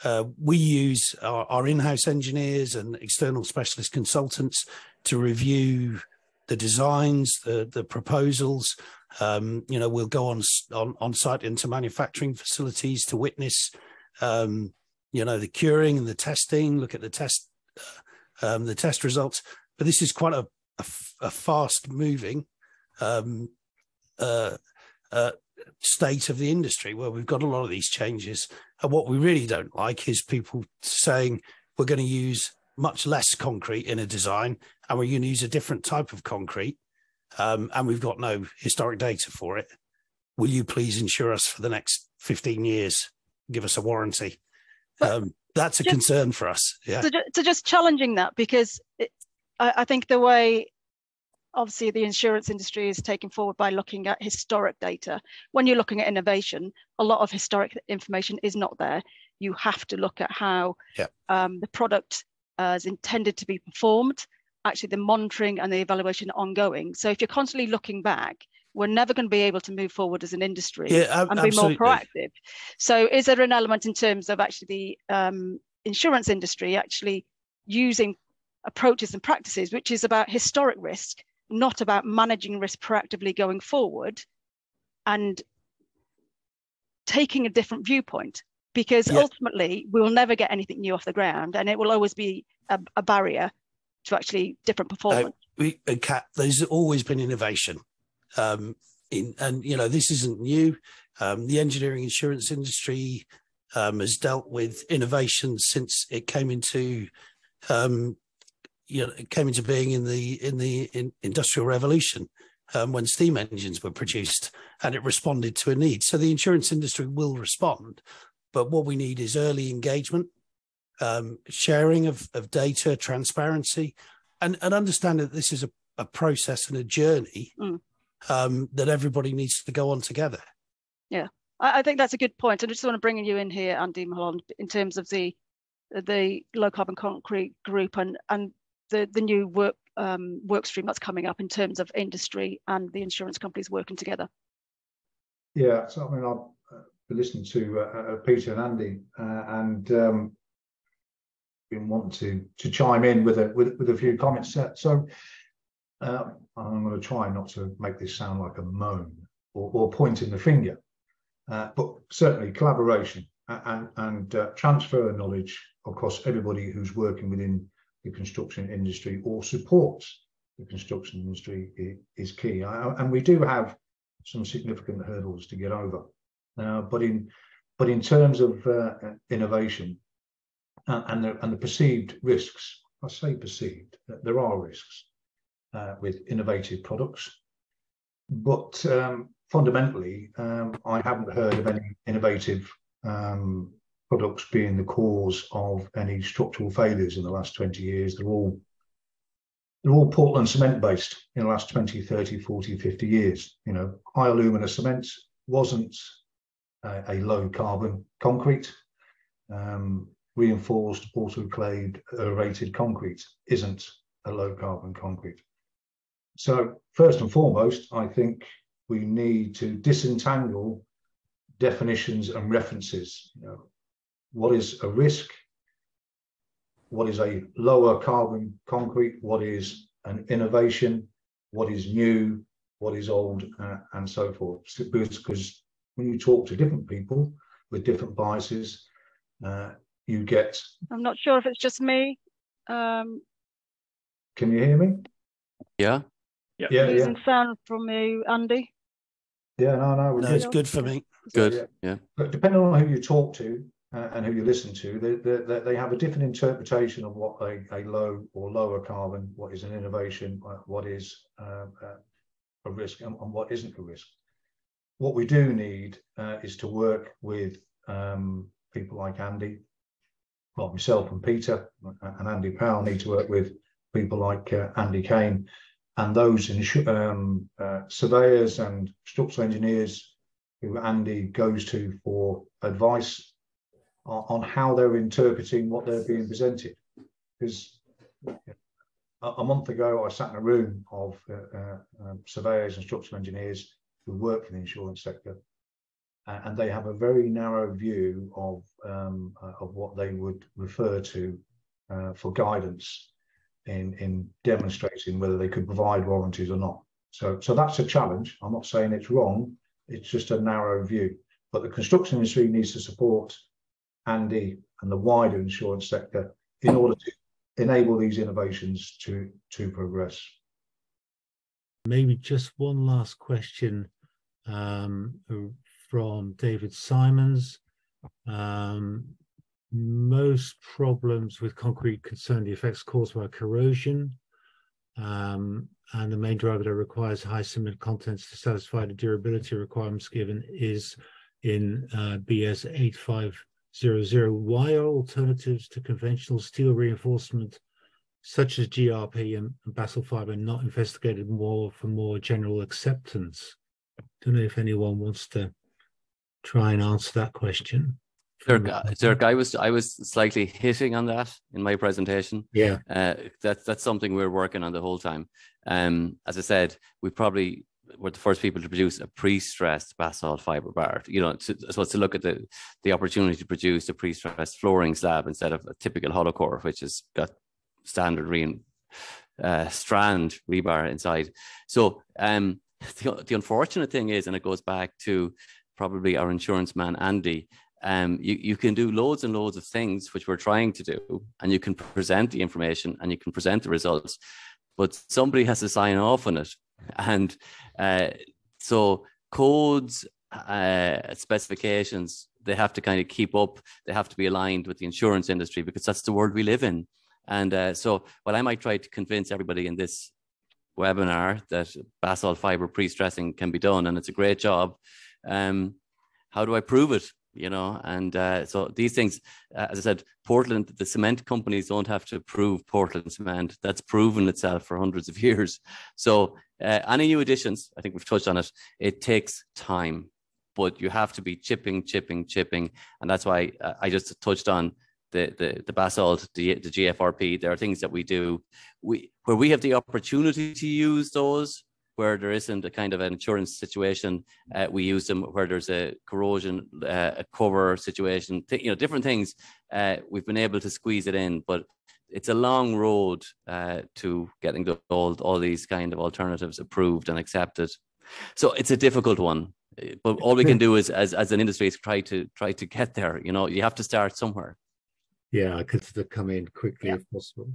uh, we use our, our, in-house engineers and external specialist consultants to review the designs, the the proposals. Um, you know, we'll go on on on site into manufacturing facilities to witness, um, you know, the curing and the testing. Look at the test um, the test results. But this is quite a a, a fast moving um, uh, uh, state of the industry where we've got a lot of these changes. And what we really don't like is people saying we're going to use much less concrete in a design and we're going to use a different type of concrete um, and we've got no historic data for it. Will you please insure us for the next 15 years? Give us a warranty. Um, that's a just, concern for us. Yeah. So, so just challenging that because it, I, I think the way obviously the insurance industry is taken forward by looking at historic data. When you're looking at innovation, a lot of historic information is not there. You have to look at how yeah. um, the product uh, is intended to be performed, actually the monitoring and the evaluation ongoing. So if you're constantly looking back, we're never going to be able to move forward as an industry yeah, and be more proactive. So is there an element in terms of actually the um, insurance industry actually using approaches and practices, which is about historic risk, not about managing risk proactively going forward and taking a different viewpoint because yeah. ultimately we will never get anything new off the ground and it will always be a, a barrier to actually different performance. Uh, we, uh, Kat, there's always been innovation. Um, in, and, you know, this isn't new. Um, the engineering insurance industry um, has dealt with innovation since it came into um, you know, came into being in the in the in industrial revolution um, when steam engines were produced, and it responded to a need. So the insurance industry will respond, but what we need is early engagement, um, sharing of, of data, transparency, and and understand that this is a, a process and a journey mm. Um, that everybody needs to go on together. Yeah, I, I think that's a good point. And I just want to bring you in here, Andy Mulholland, in terms of the the low carbon concrete group and and the, the new work um, work stream that's coming up in terms of industry and the insurance companies working together? Yeah, so I mean, I've uh, been listening to uh, uh, Peter and Andy, uh, and um, been wanting to to chime in with a with, with a few comments. so uh, I'm going to try not to make this sound like a moan or, or pointing the finger, uh, but certainly collaboration and and transfer of knowledge across everybody who's working within the construction industry or supports the construction industry is key. and we do have some significant hurdles to get over. Uh, but in but in terms of uh, innovation and, and, the, and the perceived risks, I say perceived, there are risks uh, with innovative products. But um, fundamentally, um, I haven't heard of any innovative um, products being the cause of any structural failures in the last 20 years. They're all they're all Portland cement based in the last 20, 30, 40, 50 years. You know, high alumina cement wasn't a, a low carbon concrete. Um, reinforced autoclaved aerated concrete isn't a low carbon concrete. So first and foremost, I think we need to disentangle definitions and references. You know, what is a risk, what is a lower carbon concrete, what is an innovation, what is new, what is old, uh, and so forth. Because when you talk to different people with different biases, uh, you get. I'm not sure if it's just me. Um, Can you hear me? Yeah. Yeah. Yeah. Losing yeah. sound from you, Andy. Yeah. No. No. no it's good for me. Good. Yeah. yeah. But depending on who you talk to, uh, and who you listen to, they, they, they, have a different interpretation of what a, a low or lower carbon, what is an innovation, uh, what is uh, uh, a risk, and, and, what isn't a risk. What we do need uh, is to work with um, people like Andy, well, myself and Peter and Andy Powell need to work with people like uh, Andy Kane and those in, um, surveyors and structural engineers who Andy goes to for advice on, how they're interpreting what they're being presented. Because a month ago, I sat in a room of uh, uh, um, surveyors and structural engineers who work for the insurance sector, and they have a very narrow view of um, uh, of what they would refer to uh, for guidance in in demonstrating whether they could provide warranties or not. So, so that's a challenge. I'm not saying it's wrong. It's just a narrow view. But the construction industry needs to support Andy and the wider insurance sector in order to enable these innovations to, to progress. Maybe just one last question um, from David Simons. Um, most problems with concrete concern the effects caused by corrosion, um, and the main driver that requires high cement contents to satisfy the durability requirements given is in uh, BS 85 zero zero. Why are alternatives to conventional steel reinforcement, such as GRP and, and basalt fiber, not investigated more for more general acceptance? Don't know if anyone wants to try and answer that question. Dirk, Dirk, I was I was slightly hitting on that in my presentation. Yeah, uh, that's that's something we're working on the whole time. Um, as I said, we probably were the first people to produce a pre-stressed basalt fiber bar. You know, to, so to look at the the opportunity to produce a pre-stressed flooring slab instead of a typical hollow core, which has got standard re uh, strand rebar inside. So um, the, the unfortunate thing is, and it goes back to probably our insurance man Andy. Um, you, you can do loads and loads of things which we're trying to do, and you can present the information and you can present the results, but somebody has to sign off on it and uh, so codes, uh, specifications, they have to kind of keep up. They have to be aligned with the insurance industry because that's the world we live in. And uh, so, while I might try to convince everybody in this webinar that basalt fiber pre-stressing can be done, and it's a great job, um, how do I prove it? You know and uh, so these things uh, as i said portland the cement companies don't have to prove portland cement. That's proven itself for hundreds of years. So uh, any new additions i think we've touched on it it takes time but you have to be chipping chipping chipping. And that's why uh, i just touched on the, the, the basalt, the, the GFRP, there are things that we do. We, where we have the opportunity to use those where there isn't a kind of an insurance situation, uh, we use them. Where there's a corrosion, uh, a cover situation, th- you know, different things. Uh, we've been able to squeeze it in, but it's a long road uh, to getting all all these kind of alternatives approved and accepted. So it's a difficult one. But all we can do is, as as an industry, is try to try to get there. You know, you have to start somewhere. Yeah, I consider come in quickly yeah. if possible.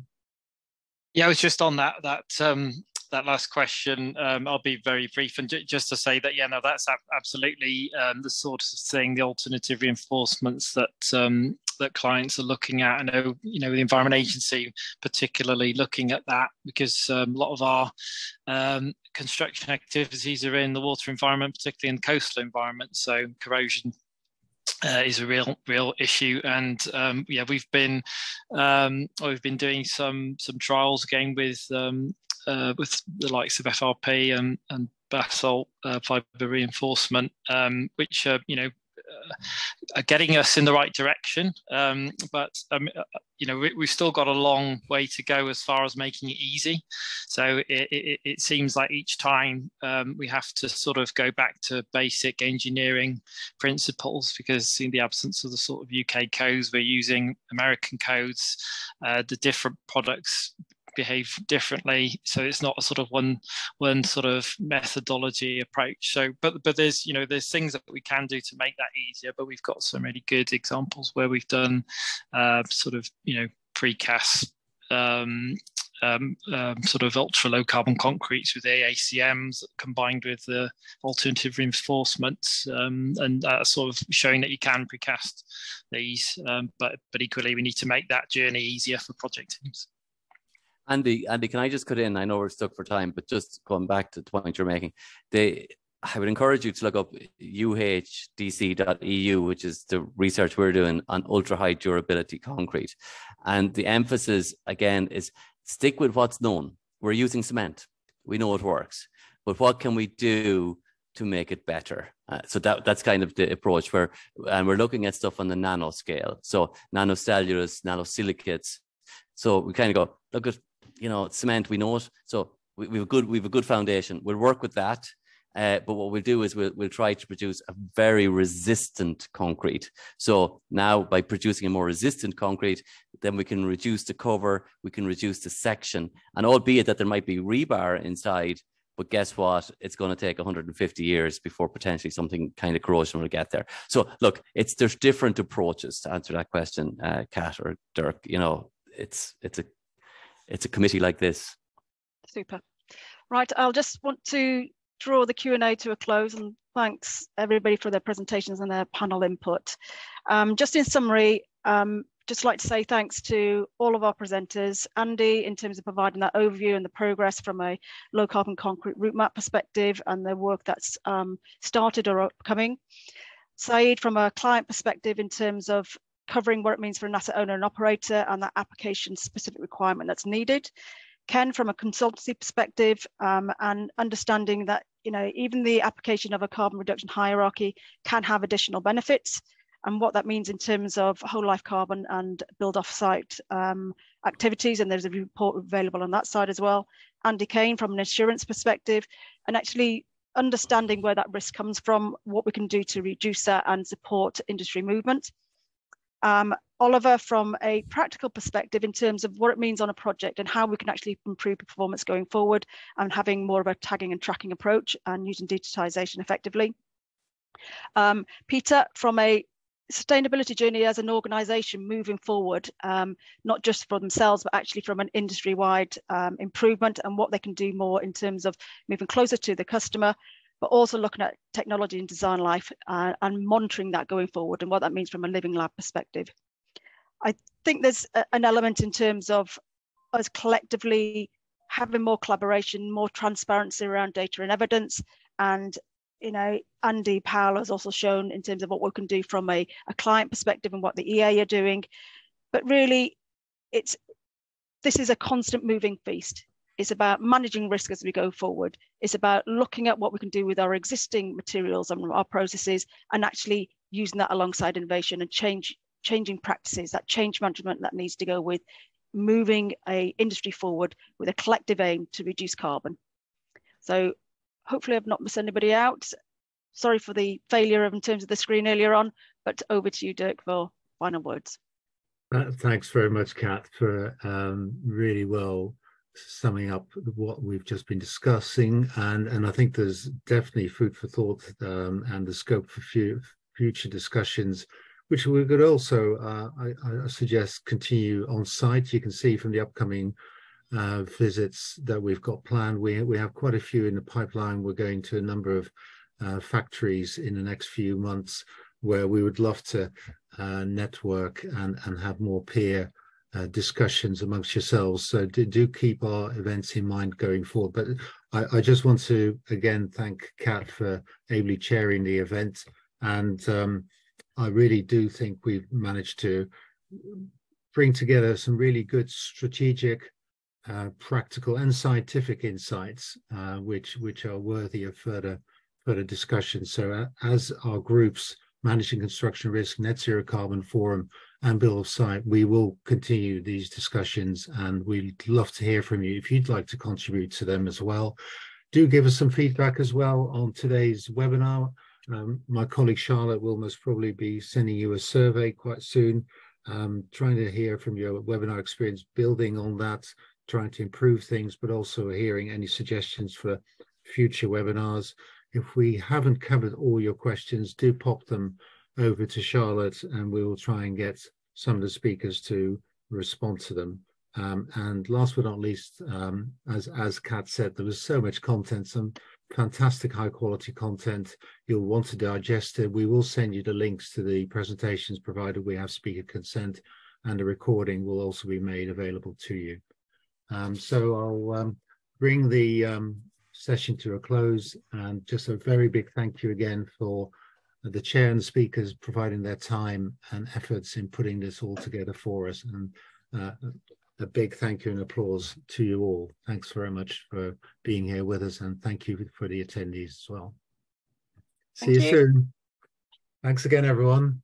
Yeah, I was just on that that um, that last question, um, I'll be very brief and just to say that yeah, no, that's a- absolutely um, the sort of thing, the alternative reinforcements that um, that clients are looking at. I know you know the Environment Agency particularly looking at that because um, a lot of our um, construction activities are in the water environment, particularly in coastal environment. So corrosion uh, is a real real issue and um, yeah we've been um, we've been doing some some trials again with um, uh, with the likes of FRP and, and basalt uh, fiber reinforcement, um, which are you know uh, are getting us in the right direction. Um, but um, uh, you know we, have still got a long way to go as far as making it easy. So it, it, it seems like each time um, we have to sort of go back to basic engineering principles because in the absence of the sort of UK codes, we're using American codes. Uh, the different products behave differently so it's not a sort of one one sort of methodology approach so but but there's you know there's things that we can do to make that easier but we've got some really good examples where we've done uh, sort of you know precast um, um, um, sort of ultra low carbon concretes with AACMs combined with the alternative reinforcements, um, and uh, sort of showing that you can precast these. Um, but but equally, we need to make that journey easier for project teams. Andy, Andy, can I just cut in? I know we're stuck for time, but just going back to the point you're making, they I would encourage you to look up uhdc.eu, which is the research we're doing on ultra high durability concrete. And the emphasis again is stick with what's known. We're using cement. We know it works. But what can we do to make it better? Uh, so that that's kind of the approach where and we're looking at stuff on the nano scale. So nanocellulose, nanosilicates. So we kind of go, look at, you know, cement, we know it. So we, we have a good we have a good foundation. We'll work with that uh, but what we'll do is we'll, we'll try to produce a very resistant concrete. So now by producing a more resistant concrete, then we can reduce the cover, we can reduce the section, and albeit that there might be rebar inside, but guess what? It's going to take 150 years before potentially something kind of corrosion will get there. So look, it's there's different approaches to answer that question, uh, Kat or Dirk. You know, it's it's a it's a committee like this. Super. Right, I'll just want to draw the Q&A to a close and thanks everybody for their presentations and their panel input. Um, just in summary, um, just like to say thanks to all of our presenters, Andy in terms of providing that overview and the progress from a low carbon concrete route map perspective and the work that's um, started or upcoming. Saeed from a client perspective in terms of covering what it means for an asset owner and operator and that application specific requirement that's needed. Ken from a consultancy perspective um, and understanding that you know even the application of a carbon reduction hierarchy can have additional benefits and what that means in terms of whole life carbon and build off site um, activities and there's a report available on that side as well. Andy Kane from an insurance perspective and actually understanding where that risk comes from, what we can do to reduce that and support industry movement. Um, Oliver from a practical perspective in terms of what it means on a project and how we can actually improve performance going forward and having more of a tagging and tracking approach and using digitization effectively. Um, Peter from a sustainability journey as an organization moving forward, um, not just for themselves, but actually from an industry-wide um, improvement and what they can do more in terms of moving closer to the customer, but also looking at technology and design life uh, and monitoring that going forward and what that means from a living lab perspective. I think there's a, an element in terms of us collectively having more collaboration, more transparency around data and evidence. And, you know, Andy Powell has also shown in terms of what we can do from a, a client perspective and what the EA are doing. But really, it's this is a constant moving feast. It's about managing risk as we go forward. It's about looking at what we can do with our existing materials and our processes and actually using that alongside innovation and change changing practices, that change management that needs to go with moving a industry forward with a collective aim to reduce carbon. So hopefully I've not missed anybody out. Sorry for the failure in terms of the screen earlier on, but over to you, Dirk, for final words. Uh, thanks very much, Kat, for um, really well summing up what we've just been discussing. And, and I think there's definitely food for thought um, and the scope for future discussions which we could also, uh, I, I, suggest, continue on site. You can see from the upcoming uh, visits that we've got planned. We, we have quite a few in the pipeline. We're going to a number of uh, factories in the next few months where we would love to uh, network and, and have more peer uh, discussions amongst yourselves. So do, do, keep our events in mind going forward. But I, I just want to again thank Kat for ably chairing the event and um, I really do think we've managed to bring together some really good strategic, uh, practical, and scientific insights, uh, which which are worthy of further further discussion. So, uh, as our groups managing construction risk, net zero carbon forum, and Build Offsite, we will continue these discussions, and we'd love to hear from you if you'd like to contribute to them as well. Do give us some feedback as well on today's webinar. Um, my colleague Charlotte will most probably be sending you a survey quite soon, um, trying to hear from your webinar experience, building on that, trying to improve things, but also hearing any suggestions for future webinars. If we haven't covered all your questions, do pop them over to Charlotte and we will try and get some of the speakers to respond to them. Um, and last but not least, um, as as Kat said, there was so much content, some fantastic high quality content. You'll want to digest it. We will send you the links to the presentations provided we have speaker consent and a recording will also be made available to you. Um, so I'll um, bring the um, session to a close and just a very big thank you again for the chair and speakers providing their time and efforts in putting this all together for us. And uh, a big thank you and applause to you all. Thanks very much for being here with us and thank you for the attendees as well. Thank See you, you. soon. Thanks again, everyone.